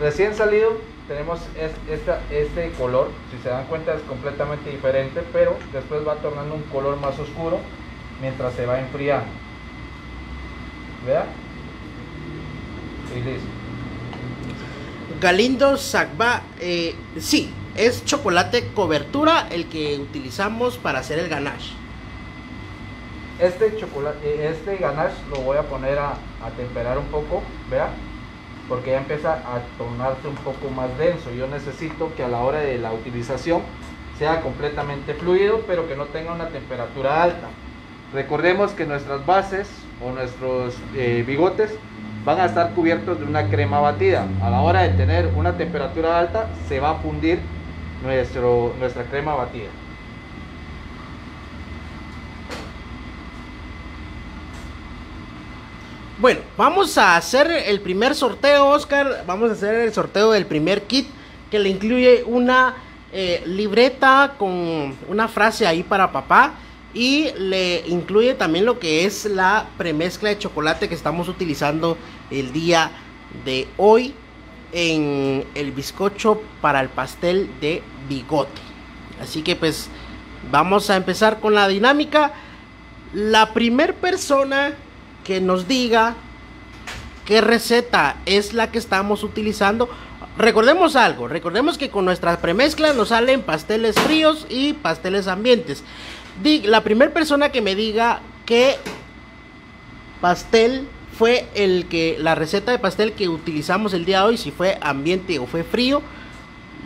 Recién salido tenemos esta, este color, si se dan cuenta es completamente diferente, pero después va tornando un color más oscuro mientras se va enfriando. Vea. Y listo. Galindo Sagba, eh, sí, es chocolate cobertura el que utilizamos para hacer el ganache. Este chocolate, eh, este ganache lo voy a poner a, a temperar un poco, vea, porque ya empieza a tornarse un poco más denso. Yo necesito que a la hora de la utilización sea completamente fluido, pero que no tenga una temperatura alta. Recordemos que nuestras bases o nuestros eh, bigotes van a estar cubiertos de una crema batida. A la hora de tener una temperatura alta, se va a fundir nuestro, nuestra crema batida. Bueno, vamos a hacer el primer sorteo, Oscar. Vamos a hacer el sorteo del primer kit que le incluye una eh, libreta con una frase ahí para papá y le incluye también lo que es la premezcla de chocolate que estamos utilizando el día de hoy en el bizcocho para el pastel de bigote. Así que pues vamos a empezar con la dinámica. La primer persona que nos diga qué receta es la que estamos utilizando. Recordemos algo, recordemos que con nuestras premezclas nos salen pasteles fríos y pasteles ambientes. La primera persona que me diga qué pastel fue el que la receta de pastel que utilizamos el día de hoy, si fue ambiente o fue frío,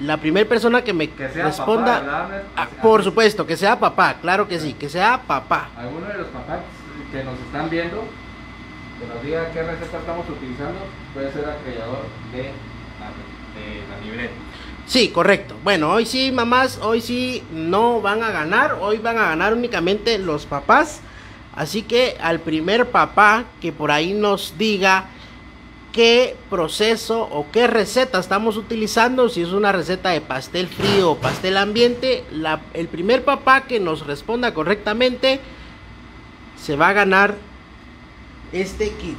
la primera persona que me responda, ah, por supuesto, que sea papá, claro que sí, que sea papá. Alguno de los papás que nos están viendo que nos diga qué receta estamos utilizando, puede ser acreedor de la, libreta. Sí, correcto. Bueno, hoy sí, mamás, hoy sí no van a ganar, hoy van a ganar únicamente los papás. Así que al primer papá que por ahí nos diga qué proceso o qué receta estamos utilizando, si es una receta de pastel frío o pastel ambiente, el primer papá que nos responda correctamente se va a ganar este kit.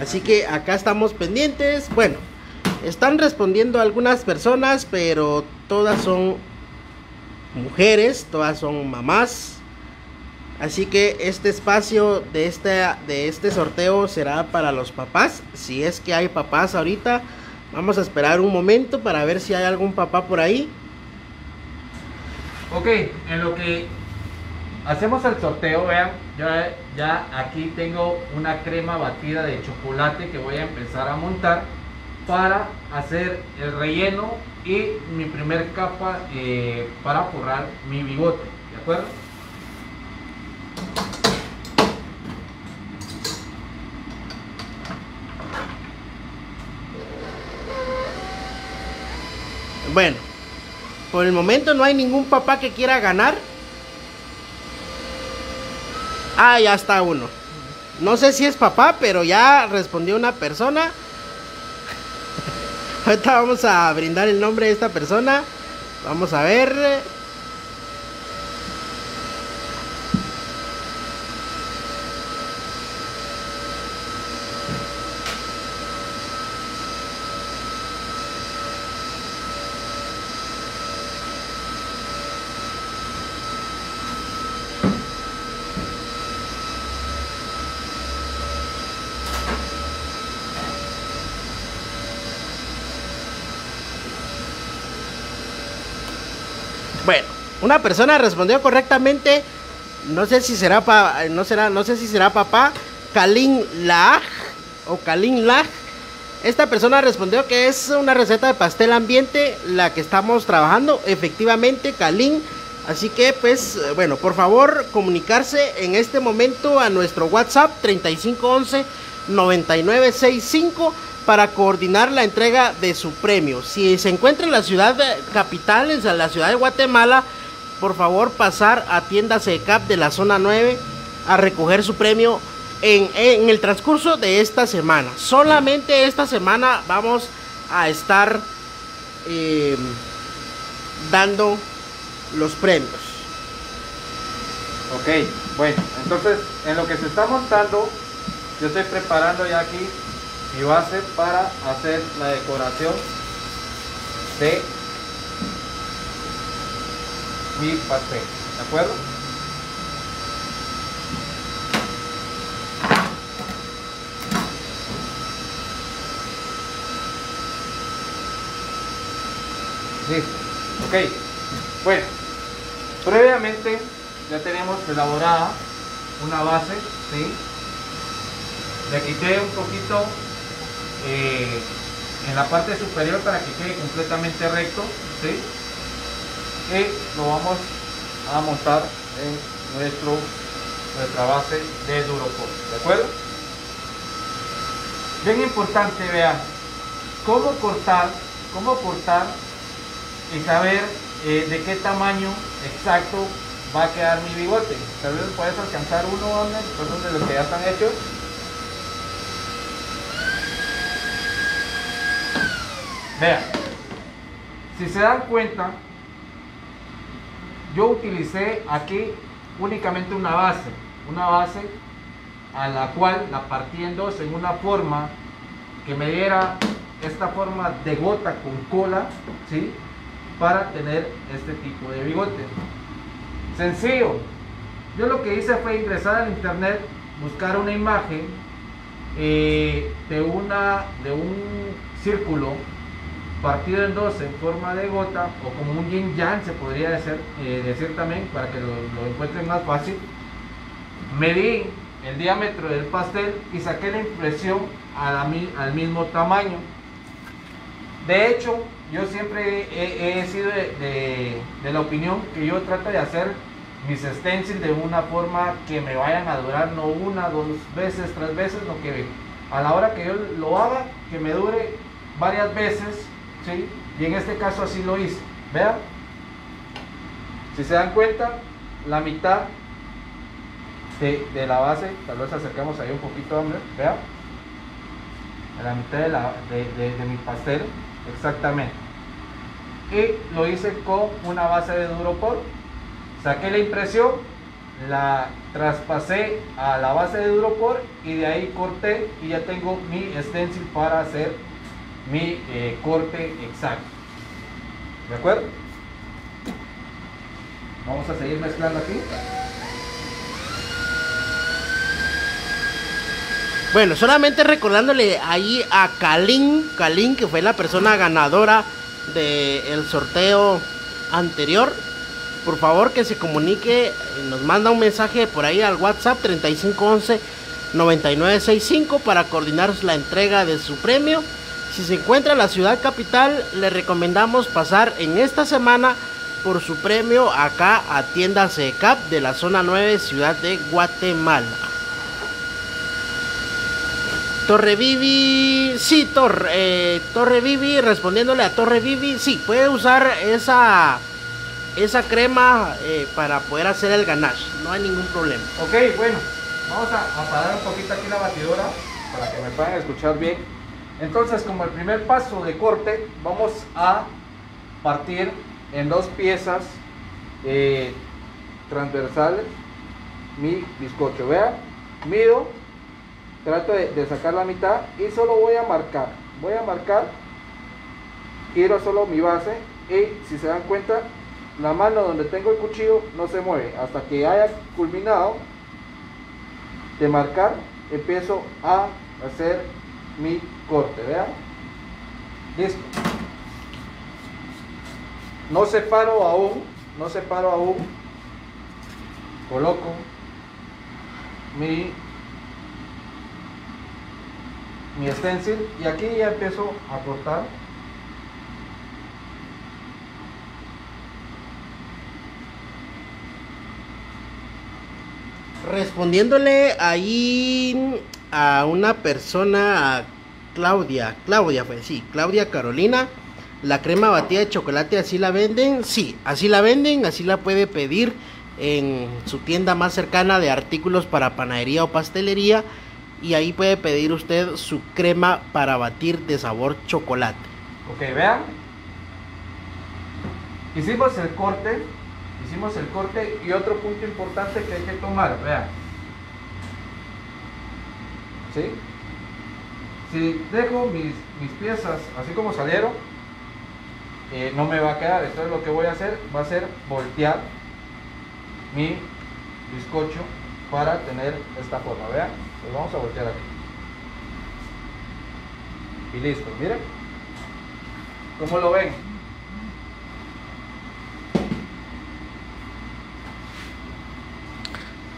Así que acá estamos pendientes. Bueno, están respondiendo algunas personas, pero todas son mujeres, todas son mamás. Así que este espacio de este, de este sorteo será para los papás. Si es que hay papás ahorita, vamos a esperar un momento para ver si hay algún papá por ahí. Ok, en lo que hacemos el sorteo, vean, ya, ya aquí tengo una crema batida de chocolate que voy a empezar a montar para hacer el relleno y mi primer capa eh, para forrar mi bigote, ¿de acuerdo? Bueno, por el momento no hay ningún papá que quiera ganar. Ah, ya está uno. No sé si es papá, pero ya respondió una persona. Ahorita vamos a brindar el nombre de esta persona. Vamos a ver. Bueno, una persona respondió correctamente. No sé si será pa, no será, no sé si será papá. Kalin Lag o Kalin Lag. Esta persona respondió que es una receta de pastel ambiente la que estamos trabajando. Efectivamente, Kalin. Así que, pues, bueno, por favor, comunicarse en este momento a nuestro WhatsApp 3511 9965 para coordinar la entrega de su premio. Si se encuentra en la ciudad capital, en la ciudad de Guatemala, por favor pasar a tiendas ECAP de la zona 9 a recoger su premio en, en el transcurso de esta semana. Solamente esta semana vamos a estar eh, dando los premios. Ok, bueno, entonces en lo que se está montando, yo estoy preparando ya aquí mi base para hacer la decoración de mi pastel, ¿de acuerdo? Listo. Ok. Bueno, previamente ya tenemos elaborada una base, ¿sí? Le quité un poquito eh, en la parte superior para que quede completamente recto, ¿sí? Y lo vamos a montar en nuestro, nuestra base de Duropor, ¿de acuerdo? Bien importante, vean, cómo cortar, cómo cortar y saber eh, de qué tamaño exacto va a quedar mi bigote. Tal vez puedes alcanzar uno, Perdón, de los que ya están hechos. Vean, si se dan cuenta, yo utilicé aquí únicamente una base, una base a la cual la partí en una forma que me diera esta forma de gota con cola, ¿sí? para tener este tipo de bigote. Sencillo. Yo lo que hice fue ingresar al internet, buscar una imagen eh, de, una, de un círculo partido en dos en forma de gota o como un yin yang se podría decir, eh, decir también para que lo, lo encuentren más fácil. Medí el diámetro del pastel y saqué la impresión al mismo tamaño. De hecho, yo siempre he, sido de, la opinión que yo trato de hacer mis stencils de una forma que me vayan a durar no una, dos veces, tres veces, lo que a la hora que yo lo haga, que me dure varias veces, ¿sí? Y en este caso así lo hice. Vean, si se dan cuenta, la mitad de, la base, tal vez acercamos ahí un poquito, hombre, vean, la mitad de, de mi pastel exactamente. Y lo hice con una base de Duropor. Saqué la impresión, la traspasé a la base de Duropor y de ahí corté y ya tengo mi stencil para hacer mi eh, corte exacto. ¿De acuerdo? Vamos a seguir mezclando aquí. Bueno, solamente recordándole ahí a Kalin, Kalin que fue la persona ganadora del sorteo anterior. Por favor que se comunique, nos manda un mensaje por ahí al WhatsApp 3511 9965 para coordinar la entrega de su premio. Si se encuentra en la ciudad capital, le recomendamos pasar en esta semana por su premio acá a tienda CECAP de la zona 9, ciudad de Guatemala. Torre Vivi, sí, Torre, eh, Torre Vivi, respondiéndole a Torre Vivi, sí, puede usar esa, esa crema eh, para poder hacer el ganache, no hay ningún problema. Ok, bueno, vamos a, a parar un poquito aquí la batidora para que me puedan escuchar bien. Entonces, como el primer paso de corte, vamos a partir en dos piezas eh, transversales mi bizcocho. Vean, mido trato de, sacar la mitad y solo voy a marcar voy a marcar quiero solo mi base y si se dan cuenta la mano donde tengo el cuchillo no se mueve hasta que haya culminado de marcar empiezo a hacer mi corte vean. Listo. No separo aún no separo aún. Coloco mi mi stencil y aquí ya empiezo a cortar. Respondiéndole ahí a una persona, a Claudia, Claudia fue, sí, Claudia Carolina, la crema batida de chocolate así la venden, sí, así la venden, así la puede pedir en su tienda más cercana de artículos para panadería o pastelería y ahí puede pedir usted su crema para batir de sabor chocolate. Ok, vean. Hicimos el corte, hicimos el corte y otro punto importante que hay que tomar, vean. ¿Sí? Si dejo mis, mis piezas así como salieron, eh, no me va a quedar. Entonces lo que voy a hacer va a ser voltear mi bizcocho para tener esta forma. Vean, lo vamos a voltear aquí. Y listo, miren. ¿Cómo lo ven?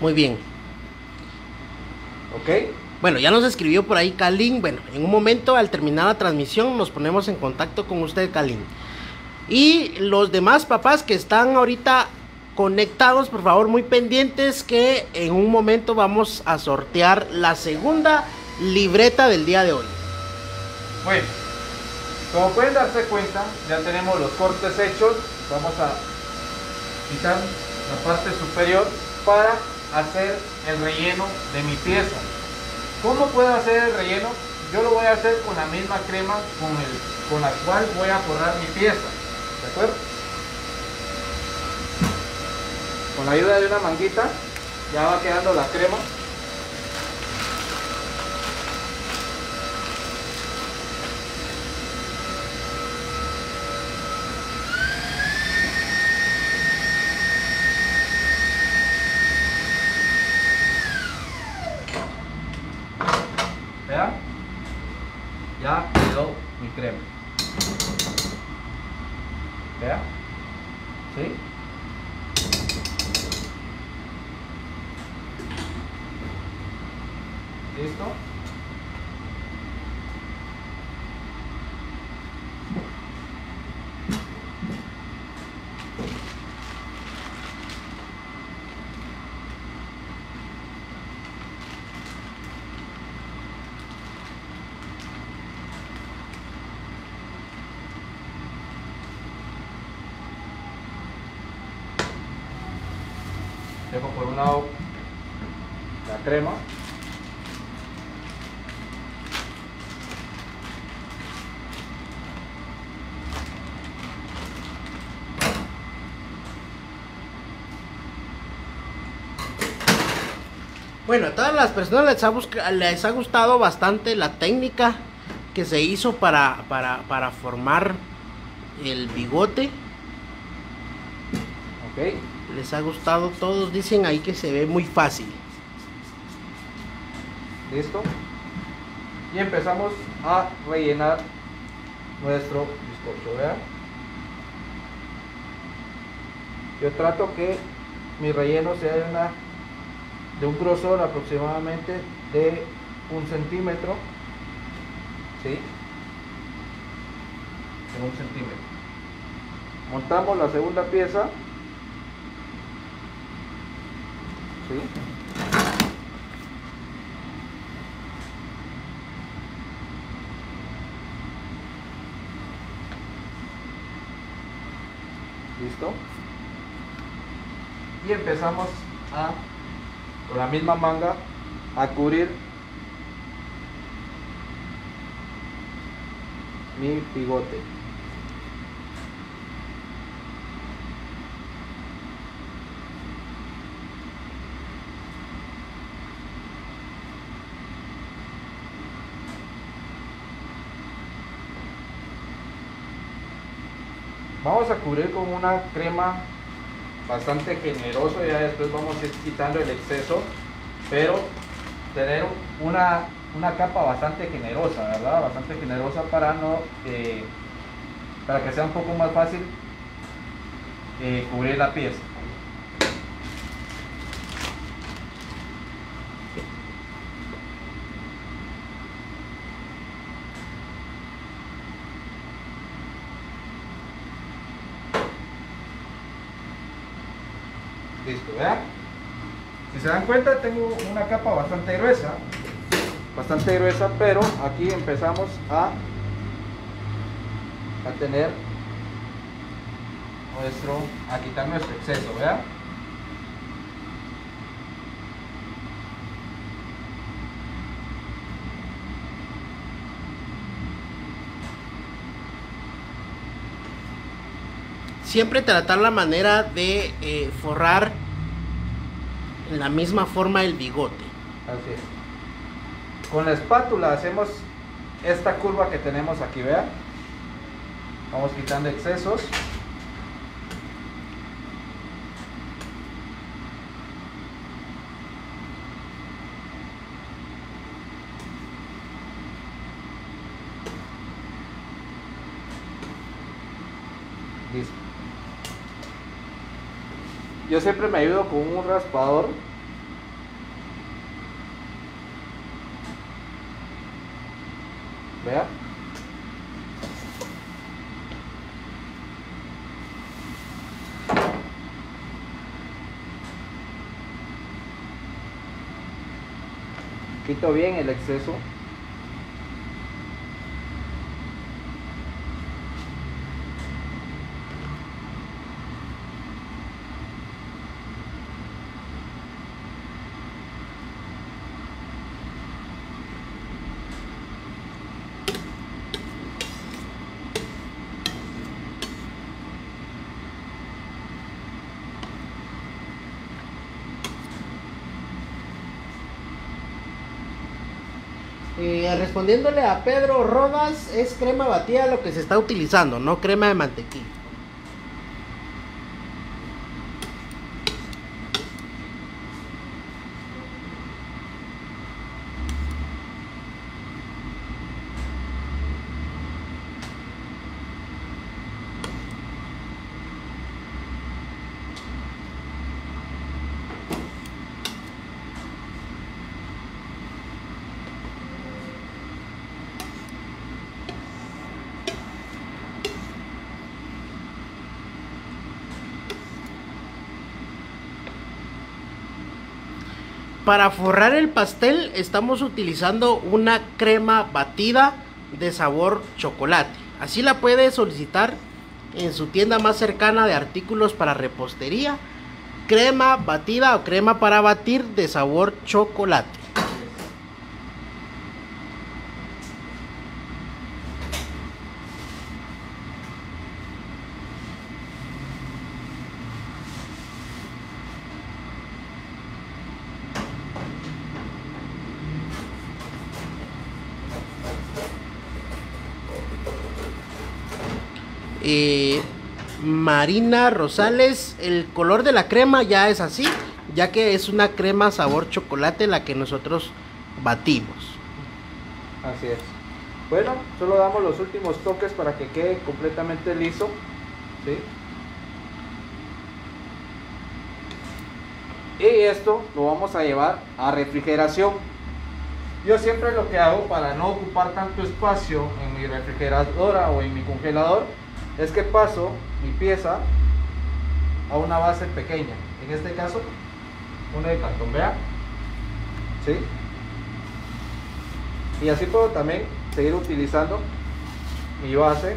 Muy bien. ¿Ok? Bueno, ya nos escribió por ahí Kalin. Bueno, en un momento al terminar la transmisión nos ponemos en contacto con usted, Kalin. Y los demás papás que están ahorita conectados, por favor, muy pendientes que en un momento vamos a sortear la segunda libreta del día de hoy. Bueno, como pueden darse cuenta, ya tenemos los cortes hechos. Vamos a quitar la parte superior para hacer el relleno de mi pieza. ¿Cómo puedo hacer el relleno? Yo lo voy a hacer con la misma crema con, el, con la cual voy a forrar mi pieza. ¿De acuerdo? Con la ayuda de una manguita ya va quedando la crema. Vean, ya quedó mi crema. Vean, ¿sí? ¿Listo? Dejo por un lado Bueno, a todas las personas les ha, les ha gustado bastante la técnica que se hizo para, para, para formar el bigote. Ok. Les ha gustado, todos dicen ahí que se ve muy fácil. ¿Listo? Y empezamos a rellenar nuestro bizcocho, vean. Yo trato que mi relleno sea de, una, de un grosor aproximadamente de un centímetro. ¿Sí? De un centímetro. Montamos la segunda pieza. ¿Sí? ¿Listo? Y empezamos a, con la misma manga, a cubrir mi bigote. Vamos a cubrir con una crema bastante generoso, ya después vamos a ir quitando el exceso, pero tener una, una capa bastante generosa, ¿verdad? Bastante generosa para no eh, para que sea un poco más fácil eh, cubrir la pieza. se dan cuenta tengo una capa bastante gruesa, bastante gruesa, pero aquí empezamos a, a tener nuestro, a quitar nuestro exceso, ¿verdad? Siempre tratar la manera de eh, forrar la misma forma el bigote. Así es. Con la espátula hacemos esta curva que tenemos aquí, vean. Vamos quitando excesos. Listo. Yo siempre me ayudo con un raspador. Vea. Quito bien el exceso. Eh, respondiéndole a Pedro Rodas, es crema batida lo que se está utilizando, no crema de mantequilla. Para forrar el pastel estamos utilizando una crema batida de sabor chocolate. Así la puede solicitar en su tienda más cercana de artículos para repostería. Crema batida o crema para batir de sabor chocolate. Eh, Marina Rosales, el color de la crema ya es así, ya que es una crema sabor chocolate la que nosotros batimos. Así es. Bueno, solo damos los últimos toques para que quede completamente liso. ¿sí? Y esto lo vamos a llevar a refrigeración. Yo siempre lo que hago para no ocupar tanto espacio en mi refrigeradora o en mi congelador es que paso mi pieza a una base pequeña. En este caso, una de cartón, vea. ¿Sí? Y así puedo también seguir utilizando mi base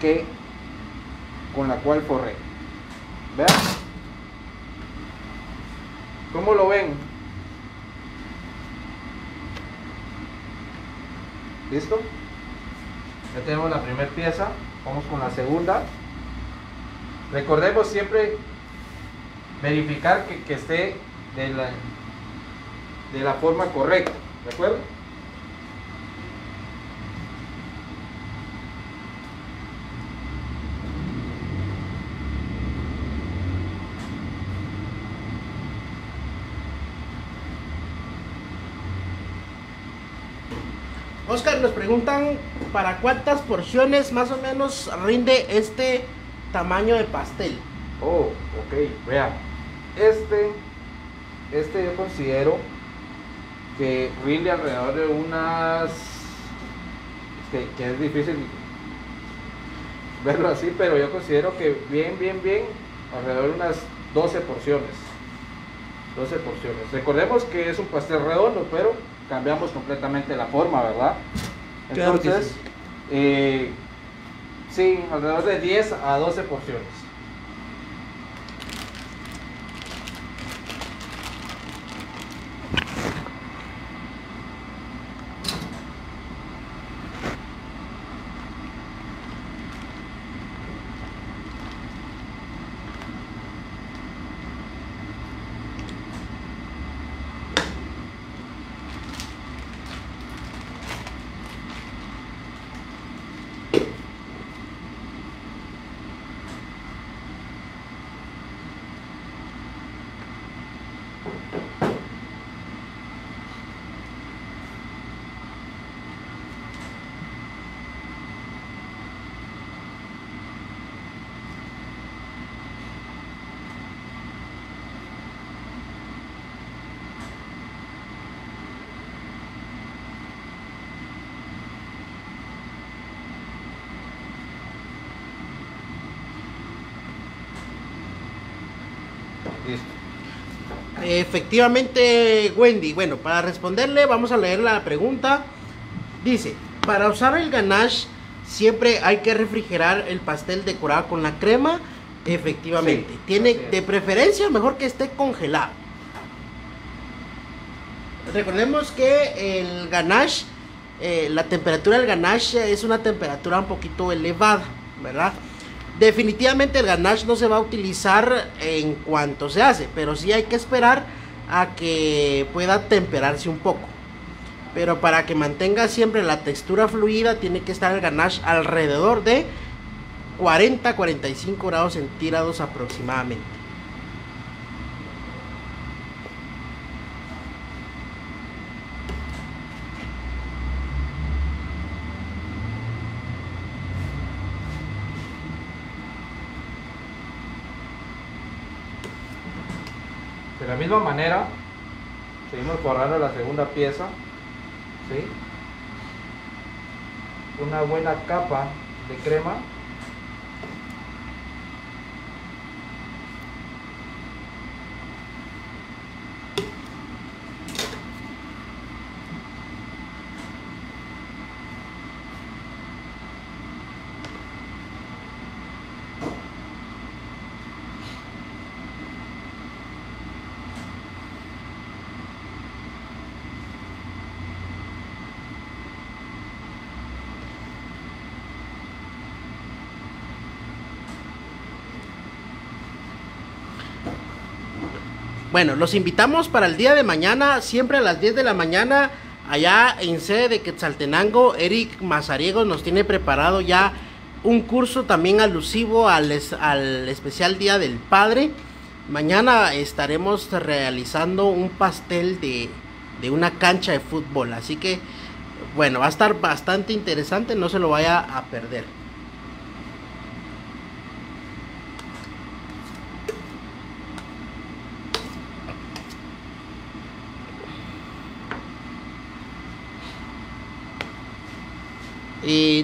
que con la cual forré. Vean. ¿Cómo lo ven? ¿Listo? Ya tenemos la primera pieza. Vamos con la segunda. Recordemos siempre verificar que, que esté de la, de la forma correcta. ¿De acuerdo? Oscar, nos preguntan para cuántas porciones más o menos rinde este tamaño de pastel. Oh, ok, vea. Este, este yo considero que rinde alrededor de unas. Que, que es difícil verlo así, pero yo considero que bien, bien, bien, alrededor de unas 12 porciones. 12 porciones. Recordemos que es un pastel redondo, pero cambiamos completamente la forma, ¿verdad? Claro que Entonces, eh, sí, alrededor de 10 a 12 porciones. Listo. Efectivamente, Wendy. Bueno, para responderle, vamos a leer la pregunta. Dice, para usar el ganache, siempre hay que refrigerar el pastel decorado con la crema. Efectivamente. Sí, Tiene de preferencia mejor que esté congelado. Recordemos que el ganache, eh, la temperatura del ganache es una temperatura un poquito elevada, ¿verdad? Definitivamente el ganache no se va a utilizar en cuanto se hace, pero sí hay que esperar a que pueda temperarse un poco. Pero para que mantenga siempre la textura fluida, tiene que estar el ganache alrededor de 40-45 grados centígrados aproximadamente. Misma manera, seguimos forrando la segunda pieza. ¿sí? Una buena capa de crema. Bueno, los invitamos para el día de mañana, siempre a las 10 de la mañana, allá en sede de Quetzaltenango. Eric Mazariegos nos tiene preparado ya un curso también alusivo al, es- al especial Día del Padre. Mañana estaremos realizando un pastel de una cancha de fútbol, así que bueno, va a estar bastante interesante, no se lo vaya a perder.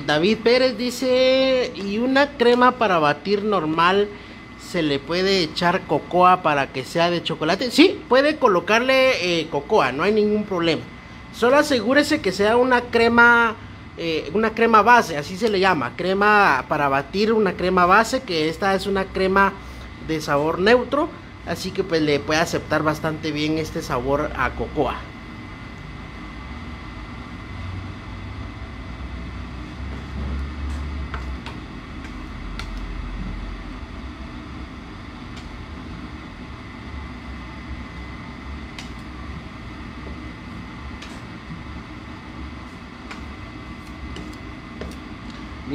David Pérez dice, ¿y una crema para batir normal se le puede echar cocoa para que sea de chocolate? Sí, puede colocarle eh, cocoa, no hay ningún problema. Solo asegúrese que sea una crema, eh, una crema base, así se le llama, crema para batir, una crema base, que esta es una crema de sabor neutro, así que pues le puede aceptar bastante bien este sabor a cocoa.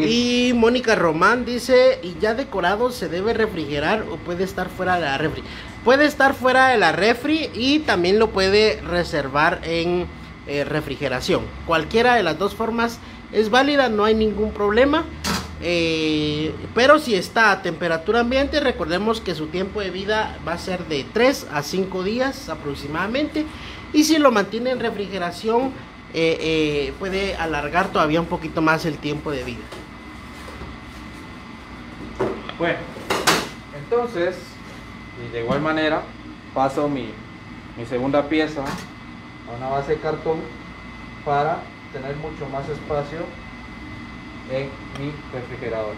Y Mónica Román dice, ¿y ya decorado se debe refrigerar o puede estar fuera de la refri? Puede estar fuera de la refri y también lo puede reservar en eh, refrigeración. Cualquiera de las dos formas es válida, no hay ningún problema. Eh, pero si está a temperatura ambiente, recordemos que su tiempo de vida va a ser de 3 a 5 días aproximadamente. Y si lo mantiene en refrigeración, eh, puede alargar todavía un poquito más el tiempo de vida. Bueno, entonces, y de igual manera, paso mi, mi segunda pieza a una base de cartón para tener mucho más espacio en mi refrigerador.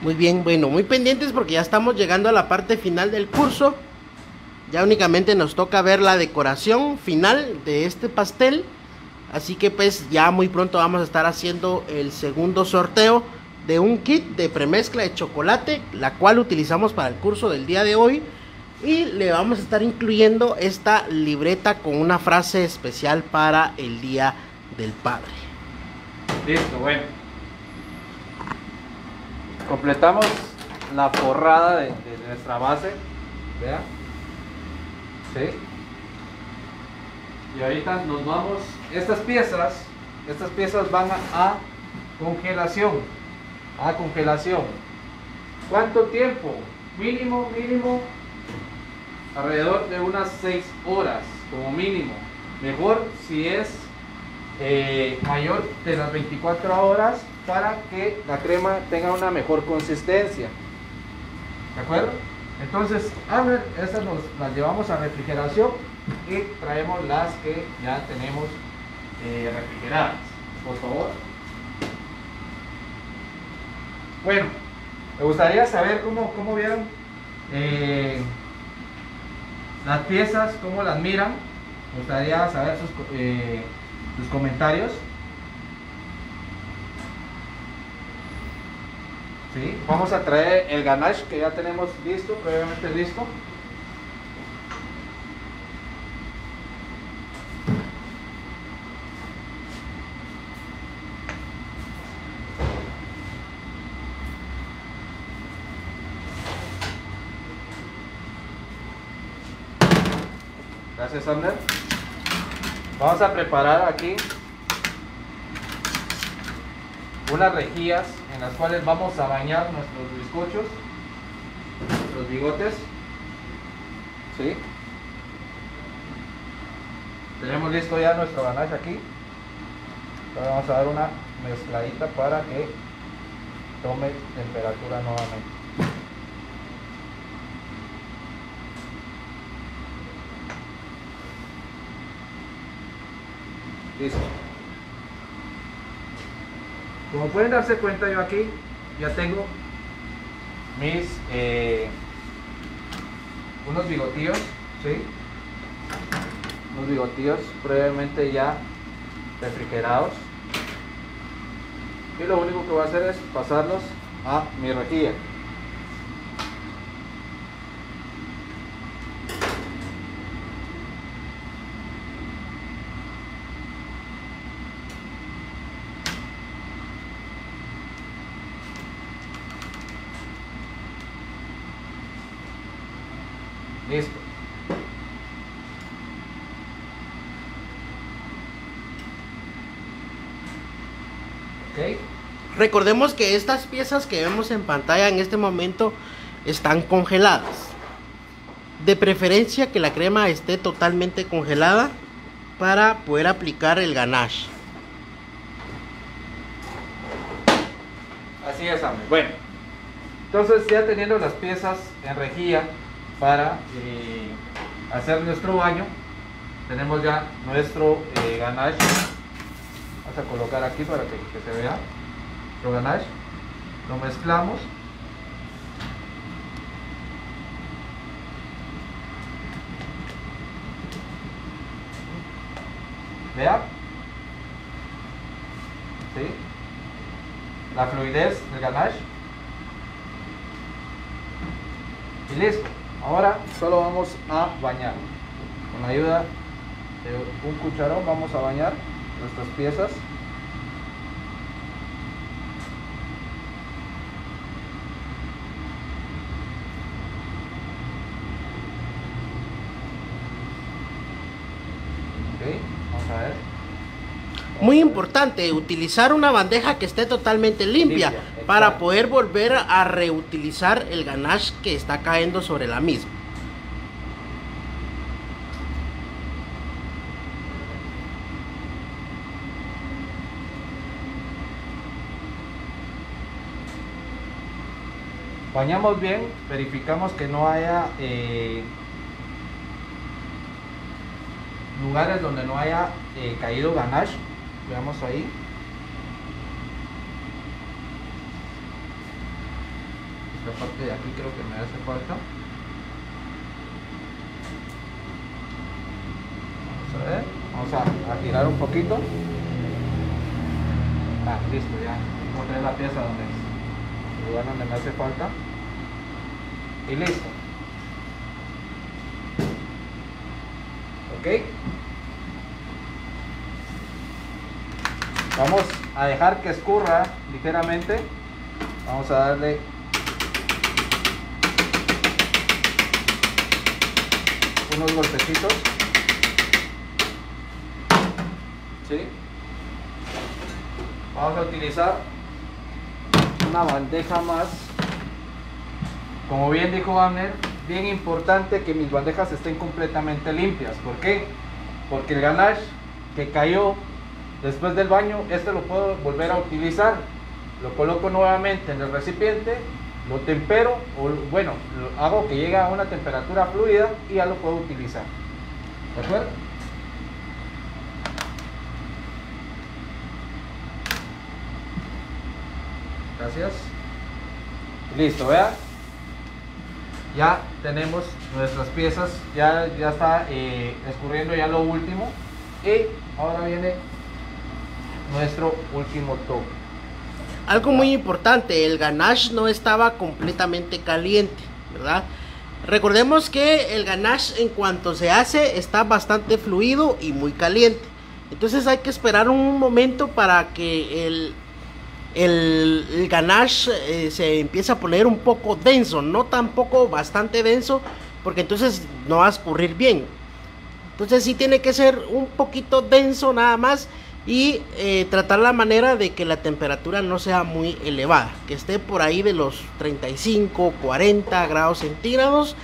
Muy bien, bueno, muy pendientes porque ya estamos llegando a la parte final del curso. Ya únicamente nos toca ver la decoración final de este pastel. Así que pues ya muy pronto vamos a estar haciendo el segundo sorteo de un kit de premezcla de chocolate, la cual utilizamos para el curso del día de hoy. Y le vamos a estar incluyendo esta libreta con una frase especial para el Día del Padre. Listo, bueno. Completamos la forrada de, nuestra base. Vean. ¿Sí? Y ahorita nos vamos. Estas piezas, estas piezas van a, congelación. A congelación. ¿Cuánto tiempo? Mínimo, mínimo. Alrededor de unas 6 horas, como mínimo. Mejor si es eh, mayor de las 24 horas para que la crema tenga una mejor consistencia. ¿De acuerdo? Entonces, estas nos, las llevamos a refrigeración y traemos las que ya tenemos eh, refrigeradas. Por favor. Bueno, me gustaría saber cómo, cómo vieron eh, las piezas, cómo las miran. Me gustaría saber sus, eh, sus comentarios. ¿Sí? Vamos a traer el ganache que ya tenemos listo, previamente listo. Vamos a preparar aquí unas rejillas en las cuales vamos a bañar nuestros bizcochos, nuestros bigotes. ¿Sí? Tenemos listo ya nuestro ganache aquí. Ahora vamos a dar una mezcladita para que tome temperatura nuevamente. Listo. Como pueden darse cuenta yo aquí ya tengo mis eh, unos bigotillos, ¿sí? Unos bigotillos previamente ya refrigerados. Y lo único que voy a hacer es pasarlos a mi rejilla. Listo. Ok. Recordemos que estas piezas que vemos en pantalla en este momento están congeladas. De preferencia que la crema esté totalmente congelada para poder aplicar el ganache. Así es, Amber. Bueno, entonces ya teniendo las piezas en rejilla para eh, hacer nuestro baño, tenemos ya nuestro eh, ganache. Vamos a colocar aquí para que se vea nuestro ganache. Lo mezclamos. Vea. ¿Sí? La fluidez del ganache. Y listo. Ahora solo vamos a bañar. Con la ayuda de un cucharón vamos a bañar nuestras piezas. Ok, vamos a ver. Muy importante, utilizar una bandeja que esté totalmente limpia, Limpia, para poder volver a reutilizar el ganache que está cayendo sobre la misma. Bañamos bien, verificamos que no haya eh, lugares donde no haya eh, caído ganache. Veamos ahí. Esta parte de aquí creo que me hace falta. Vamos a ver. Vamos a, girar un poquito. Ah, listo, ya encontré la pieza donde el lugar donde me hace falta. Y listo. Ok. Vamos a dejar que escurra ligeramente. Vamos a darle unos golpecitos. ¿Sí? Vamos a utilizar una bandeja más. Como bien dijo Abner, bien importante que mis bandejas estén completamente limpias. ¿Por qué? Porque el ganache que cayó después del baño, este lo puedo volver a utilizar. Lo coloco nuevamente en el recipiente, lo tempero, o bueno, hago que llegue a una temperatura fluida y ya lo puedo utilizar. ¿De acuerdo? Gracias. Listo, vea. Ya tenemos nuestras piezas, ya, ya está eh, escurriendo ya lo último. Y ahora viene nuestro último toque. Algo muy importante, el ganache no estaba completamente caliente, ¿verdad? Recordemos que el ganache en cuanto se hace está bastante fluido y muy caliente. Entonces hay que esperar un momento para que el, el, ganache eh, se empieza a poner un poco denso, no tampoco bastante denso, porque entonces no va a escurrir bien. Entonces sí tiene que ser un poquito denso nada más y eh, tratar la manera de que la temperatura no sea muy elevada, que esté por ahí de los 35, 40 grados centígrados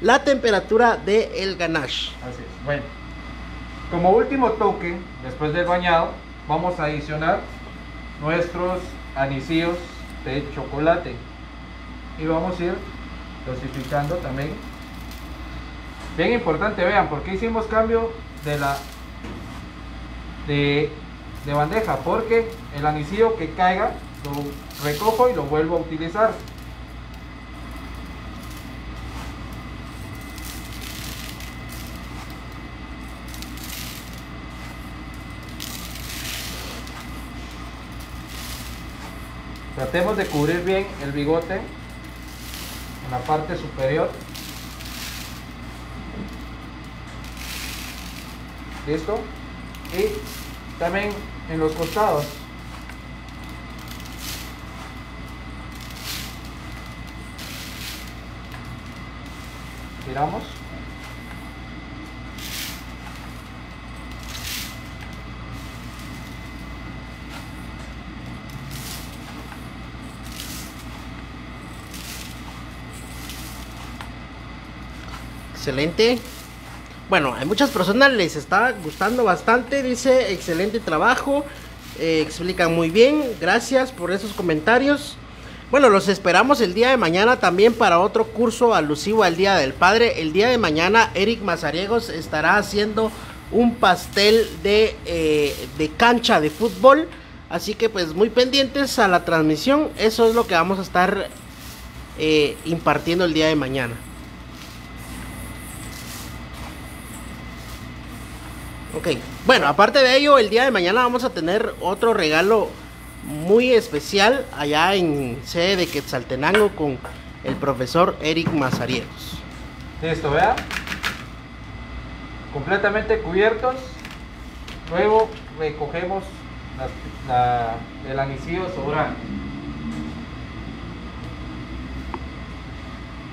la temperatura del el ganache. Así es. Bueno, como último toque, después del bañado, vamos a adicionar nuestros anillos de chocolate y vamos a ir dosificando también bien importante vean porque hicimos cambio de la de, de bandeja porque el anisillo que caiga lo recojo y lo vuelvo a utilizar Tratemos de cubrir bien el bigote en la parte superior. ¿Listo? Y también en los costados. Giramos. excelente. Bueno, a muchas personas les está gustando bastante. Dice, excelente trabajo. Eh, explican muy bien. Gracias por esos comentarios. Bueno, los esperamos el día de mañana también para otro curso alusivo al Día del Padre. El día de mañana Eric Mazariegos estará haciendo un pastel de, eh, de cancha de fútbol. Así que pues muy pendientes a la transmisión. Eso es lo que vamos a estar eh, impartiendo el día de mañana. Ok, bueno, aparte de ello, el día de mañana vamos a tener otro regalo muy especial allá en sede de Quetzaltenango con el profesor Eric Mazariegos. Listo, vea. Completamente cubiertos. Luego recogemos el anisillo sobrante.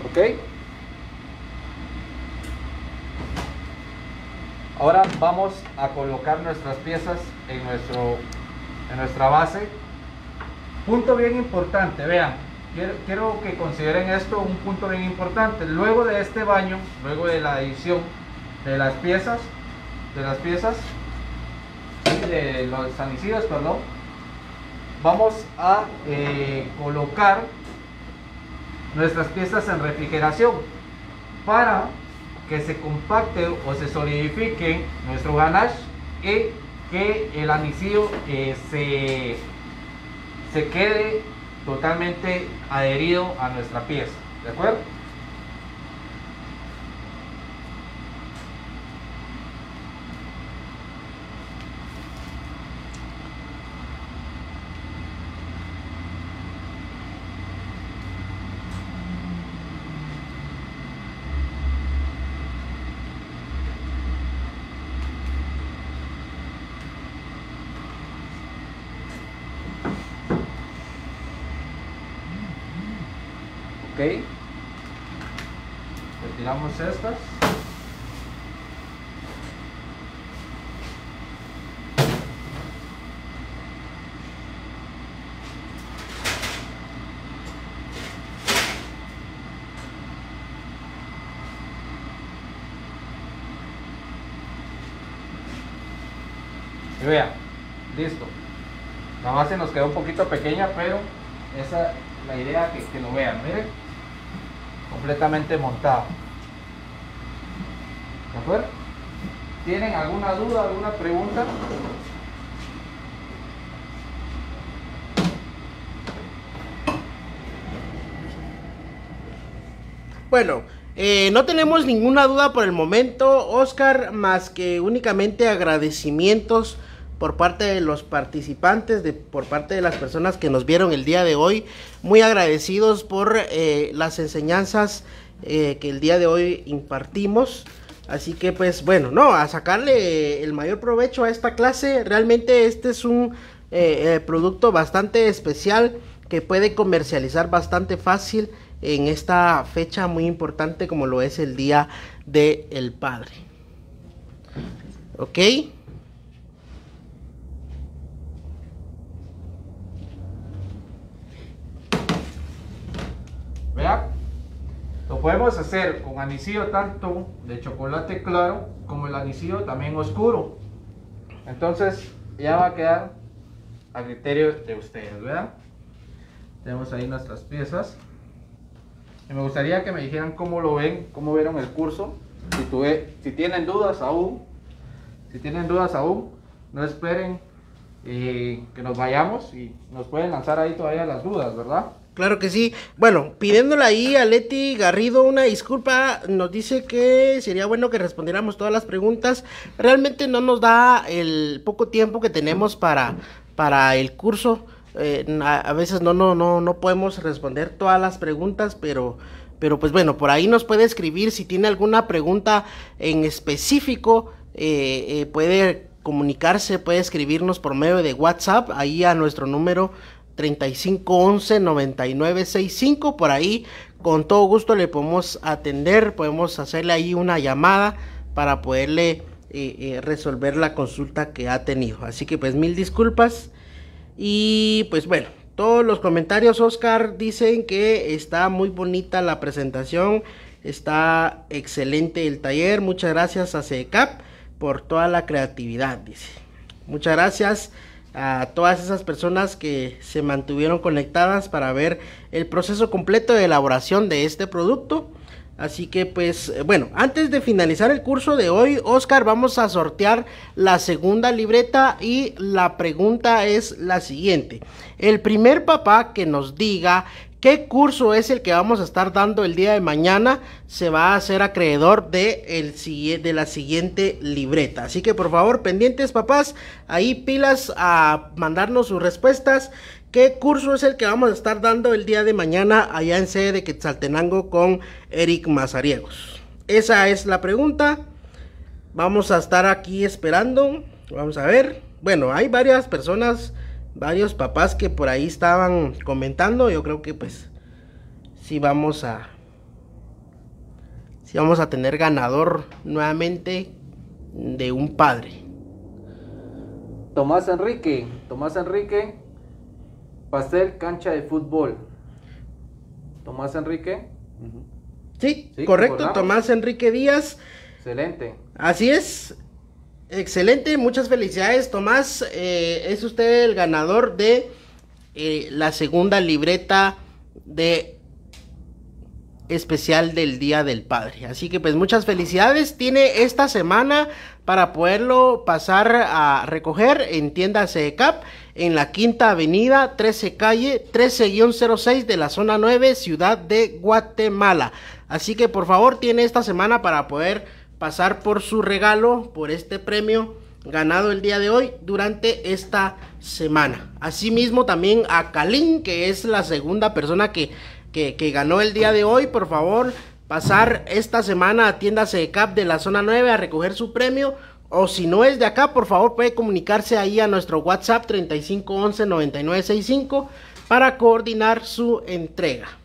¿Ok? Ahora vamos a colocar nuestras piezas en, nuestro, en nuestra base. Punto bien importante, vean, quiero, que consideren esto un punto bien importante. Luego de este baño, luego de la adición de las piezas, de las piezas, de los sanicidas, perdón, vamos a eh, colocar nuestras piezas en refrigeración para que se compacte o se solidifique nuestro ganache y que el anisillo eh, se, se quede totalmente adherido a nuestra pieza. ¿De acuerdo? Estas y vea Listo. La base nos quedó un poquito pequeña, pero esa es la idea que, que lo vean. Miren, completamente montado. ¿Tienen alguna duda, alguna pregunta? Bueno, eh, no tenemos ninguna duda por el momento, Oscar, más que únicamente agradecimientos por parte de los participantes, de, por parte de las personas que nos vieron el día de hoy. Muy agradecidos por eh, las enseñanzas eh, que el día de hoy impartimos. Así que pues bueno, no, a sacarle el mayor provecho a esta clase. Realmente este es un producto bastante especial que puede comercializar bastante fácil en esta fecha muy importante como lo es el Día del el Padre. ¿Ok? Vea, lo podemos hacer con anisillo tanto de chocolate claro como el anisillo también oscuro. Entonces ya va a quedar a criterio de ustedes, ¿verdad? Tenemos ahí nuestras piezas. Y me gustaría que me dijeran cómo lo ven, cómo vieron el curso. Si, tuve, si tienen dudas aún, si tienen dudas aún, no esperen eh, que nos vayamos y nos pueden lanzar ahí todavía las dudas, ¿verdad? Claro que sí. Bueno, pidiéndole ahí a Leti Garrido una disculpa, nos dice que sería bueno que respondiéramos todas las preguntas. Realmente no nos da el poco tiempo que tenemos para, para el curso. Eh, a, veces no, no, no, no podemos responder todas las preguntas, pero, pero pues bueno, por ahí nos puede escribir si tiene alguna pregunta en específico, eh, eh, puede comunicarse, puede escribirnos por medio de WhatsApp, ahí a nuestro número 3511-9965, por ahí con todo gusto le podemos atender, podemos hacerle ahí una llamada para poderle resolver la consulta que ha tenido. Así que pues mil disculpas. Y pues bueno, todos los comentarios, Oscar, dicen que está muy bonita la presentación, está excelente el taller. Muchas gracias a CECAP por toda la creatividad, dice. Muchas gracias a todas esas personas que se mantuvieron conectadas para ver el proceso completo de elaboración de este producto. Así que pues eh, bueno, antes de finalizar el curso de hoy, Oscar, vamos a sortear la segunda libreta y la pregunta es la siguiente. El primer papá que nos diga qué curso es el que vamos a estar dando el día de mañana se va a hacer acreedor de, el, de la siguiente libreta. Así que por favor, pendientes papás, ahí pilas a mandarnos sus respuestas ¿Qué curso es el que vamos a estar dando el día de mañana allá en sede de Quetzaltenango con Eric Mazariegos? Esa es la pregunta. Vamos a estar aquí esperando. Vamos a ver. Bueno, hay varias personas, varios papás que por ahí estaban comentando. Yo creo que pues sí vamos a sí vamos a tener ganador nuevamente de un padre. Tomás Enrique, Tomás Enrique Pastel, cancha de fútbol. Tomás Enrique. Sí, correcto, Tomás Enrique Díaz. Excelente. Así es. Excelente, muchas felicidades Tomás. Eh, es usted el ganador de eh, la segunda libreta de especial del Día del Padre. Así que pues muchas felicidades. Tiene esta semana para poderlo pasar a recoger en tienda CECAP en la Quinta Avenida, 13 calle, 13-06 de la zona 9, Ciudad de Guatemala. Así que por favor tiene esta semana para poder pasar por su regalo, por este premio ganado el día de hoy durante esta semana. Asimismo también a Kalin, que es la segunda persona que que, ganó el día de hoy, por favor, pasar esta semana a tiendas de CAP de la zona 9 a recoger su premio. O si no es de acá, por favor puede comunicarse ahí a nuestro WhatsApp 3511-9965 para coordinar su entrega.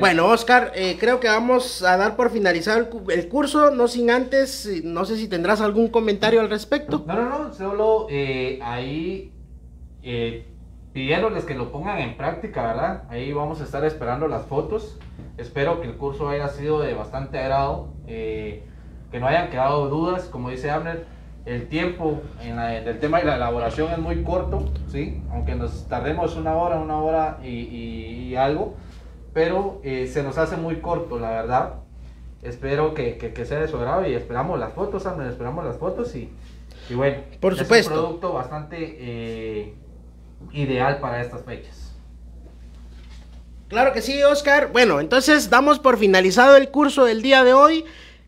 Bueno, Oscar, eh, creo que vamos a dar por finalizado el, curso, no sin antes, eh, no sé si tendrás algún comentario al respecto. No, no, no, solo eh, ahí pidiéndoles que lo pongan en práctica, ¿verdad? Ahí vamos a estar esperando las fotos. Espero que el curso haya sido de bastante agrado, eh, que no hayan quedado dudas, como dice Abner. el tiempo en, el tema de la elaboración es muy corto, ¿sí? aunque nos tardemos una hora, una hora y, algo, pero eh, se nos hace muy corto, la verdad. Espero que, que, sea de su agrado y esperamos las fotos, Andrés, esperamos las fotos y, y bueno, Por supuesto. es un producto bastante eh, ideal para estas fechas. Claro que sí, Oscar. Bueno, entonces damos por finalizado el curso del día de hoy.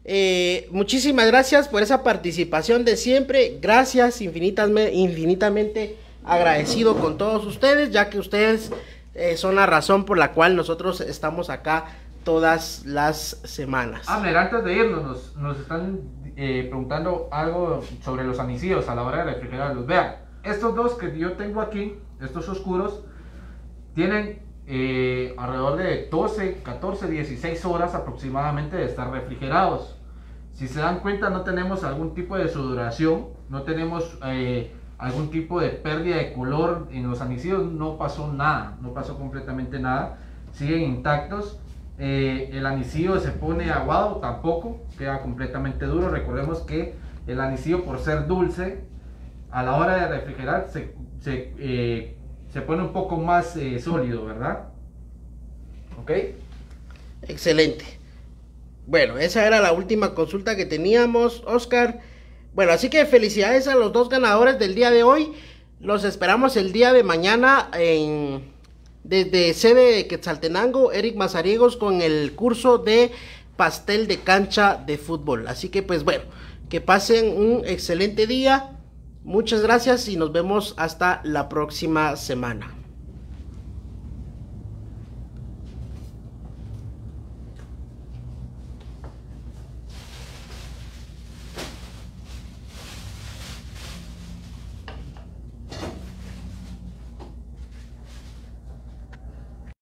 Eh, muchísimas gracias por esa participación de siempre. Gracias infinitamente, infinitamente agradecido con todos ustedes, ya que ustedes eh, son la razón por la cual nosotros estamos acá todas las semanas. Ah, antes de irnos, nos, están eh, preguntando algo sobre los anicidos a la hora de refrigerarlos. Vean, estos dos que yo tengo aquí, estos oscuros, tienen alrededor de 12, 14, 16 horas aproximadamente de estar refrigerados. Si se dan cuenta, no tenemos algún tipo de sudoración, no tenemos eh, algún tipo de pérdida de color en los anicidos, no pasó nada, no pasó completamente nada, siguen intactos. Eh, el anisillo se pone aguado, tampoco, queda completamente duro. Recordemos que el anisillo, por ser dulce, a la hora de refrigerar se, se, eh, se pone un poco más sólido, ¿verdad? ¿Ok? Excelente. Bueno, esa era la última consulta que teníamos, Oscar. Bueno, así que felicidades a los dos ganadores del día de hoy. Los esperamos el día de mañana en desde sede de Quetzaltenango, Eric Mazariegos con el curso de pastel de cancha de fútbol. Así que pues bueno, que pasen un excelente día. Muchas gracias y nos vemos hasta la próxima semana.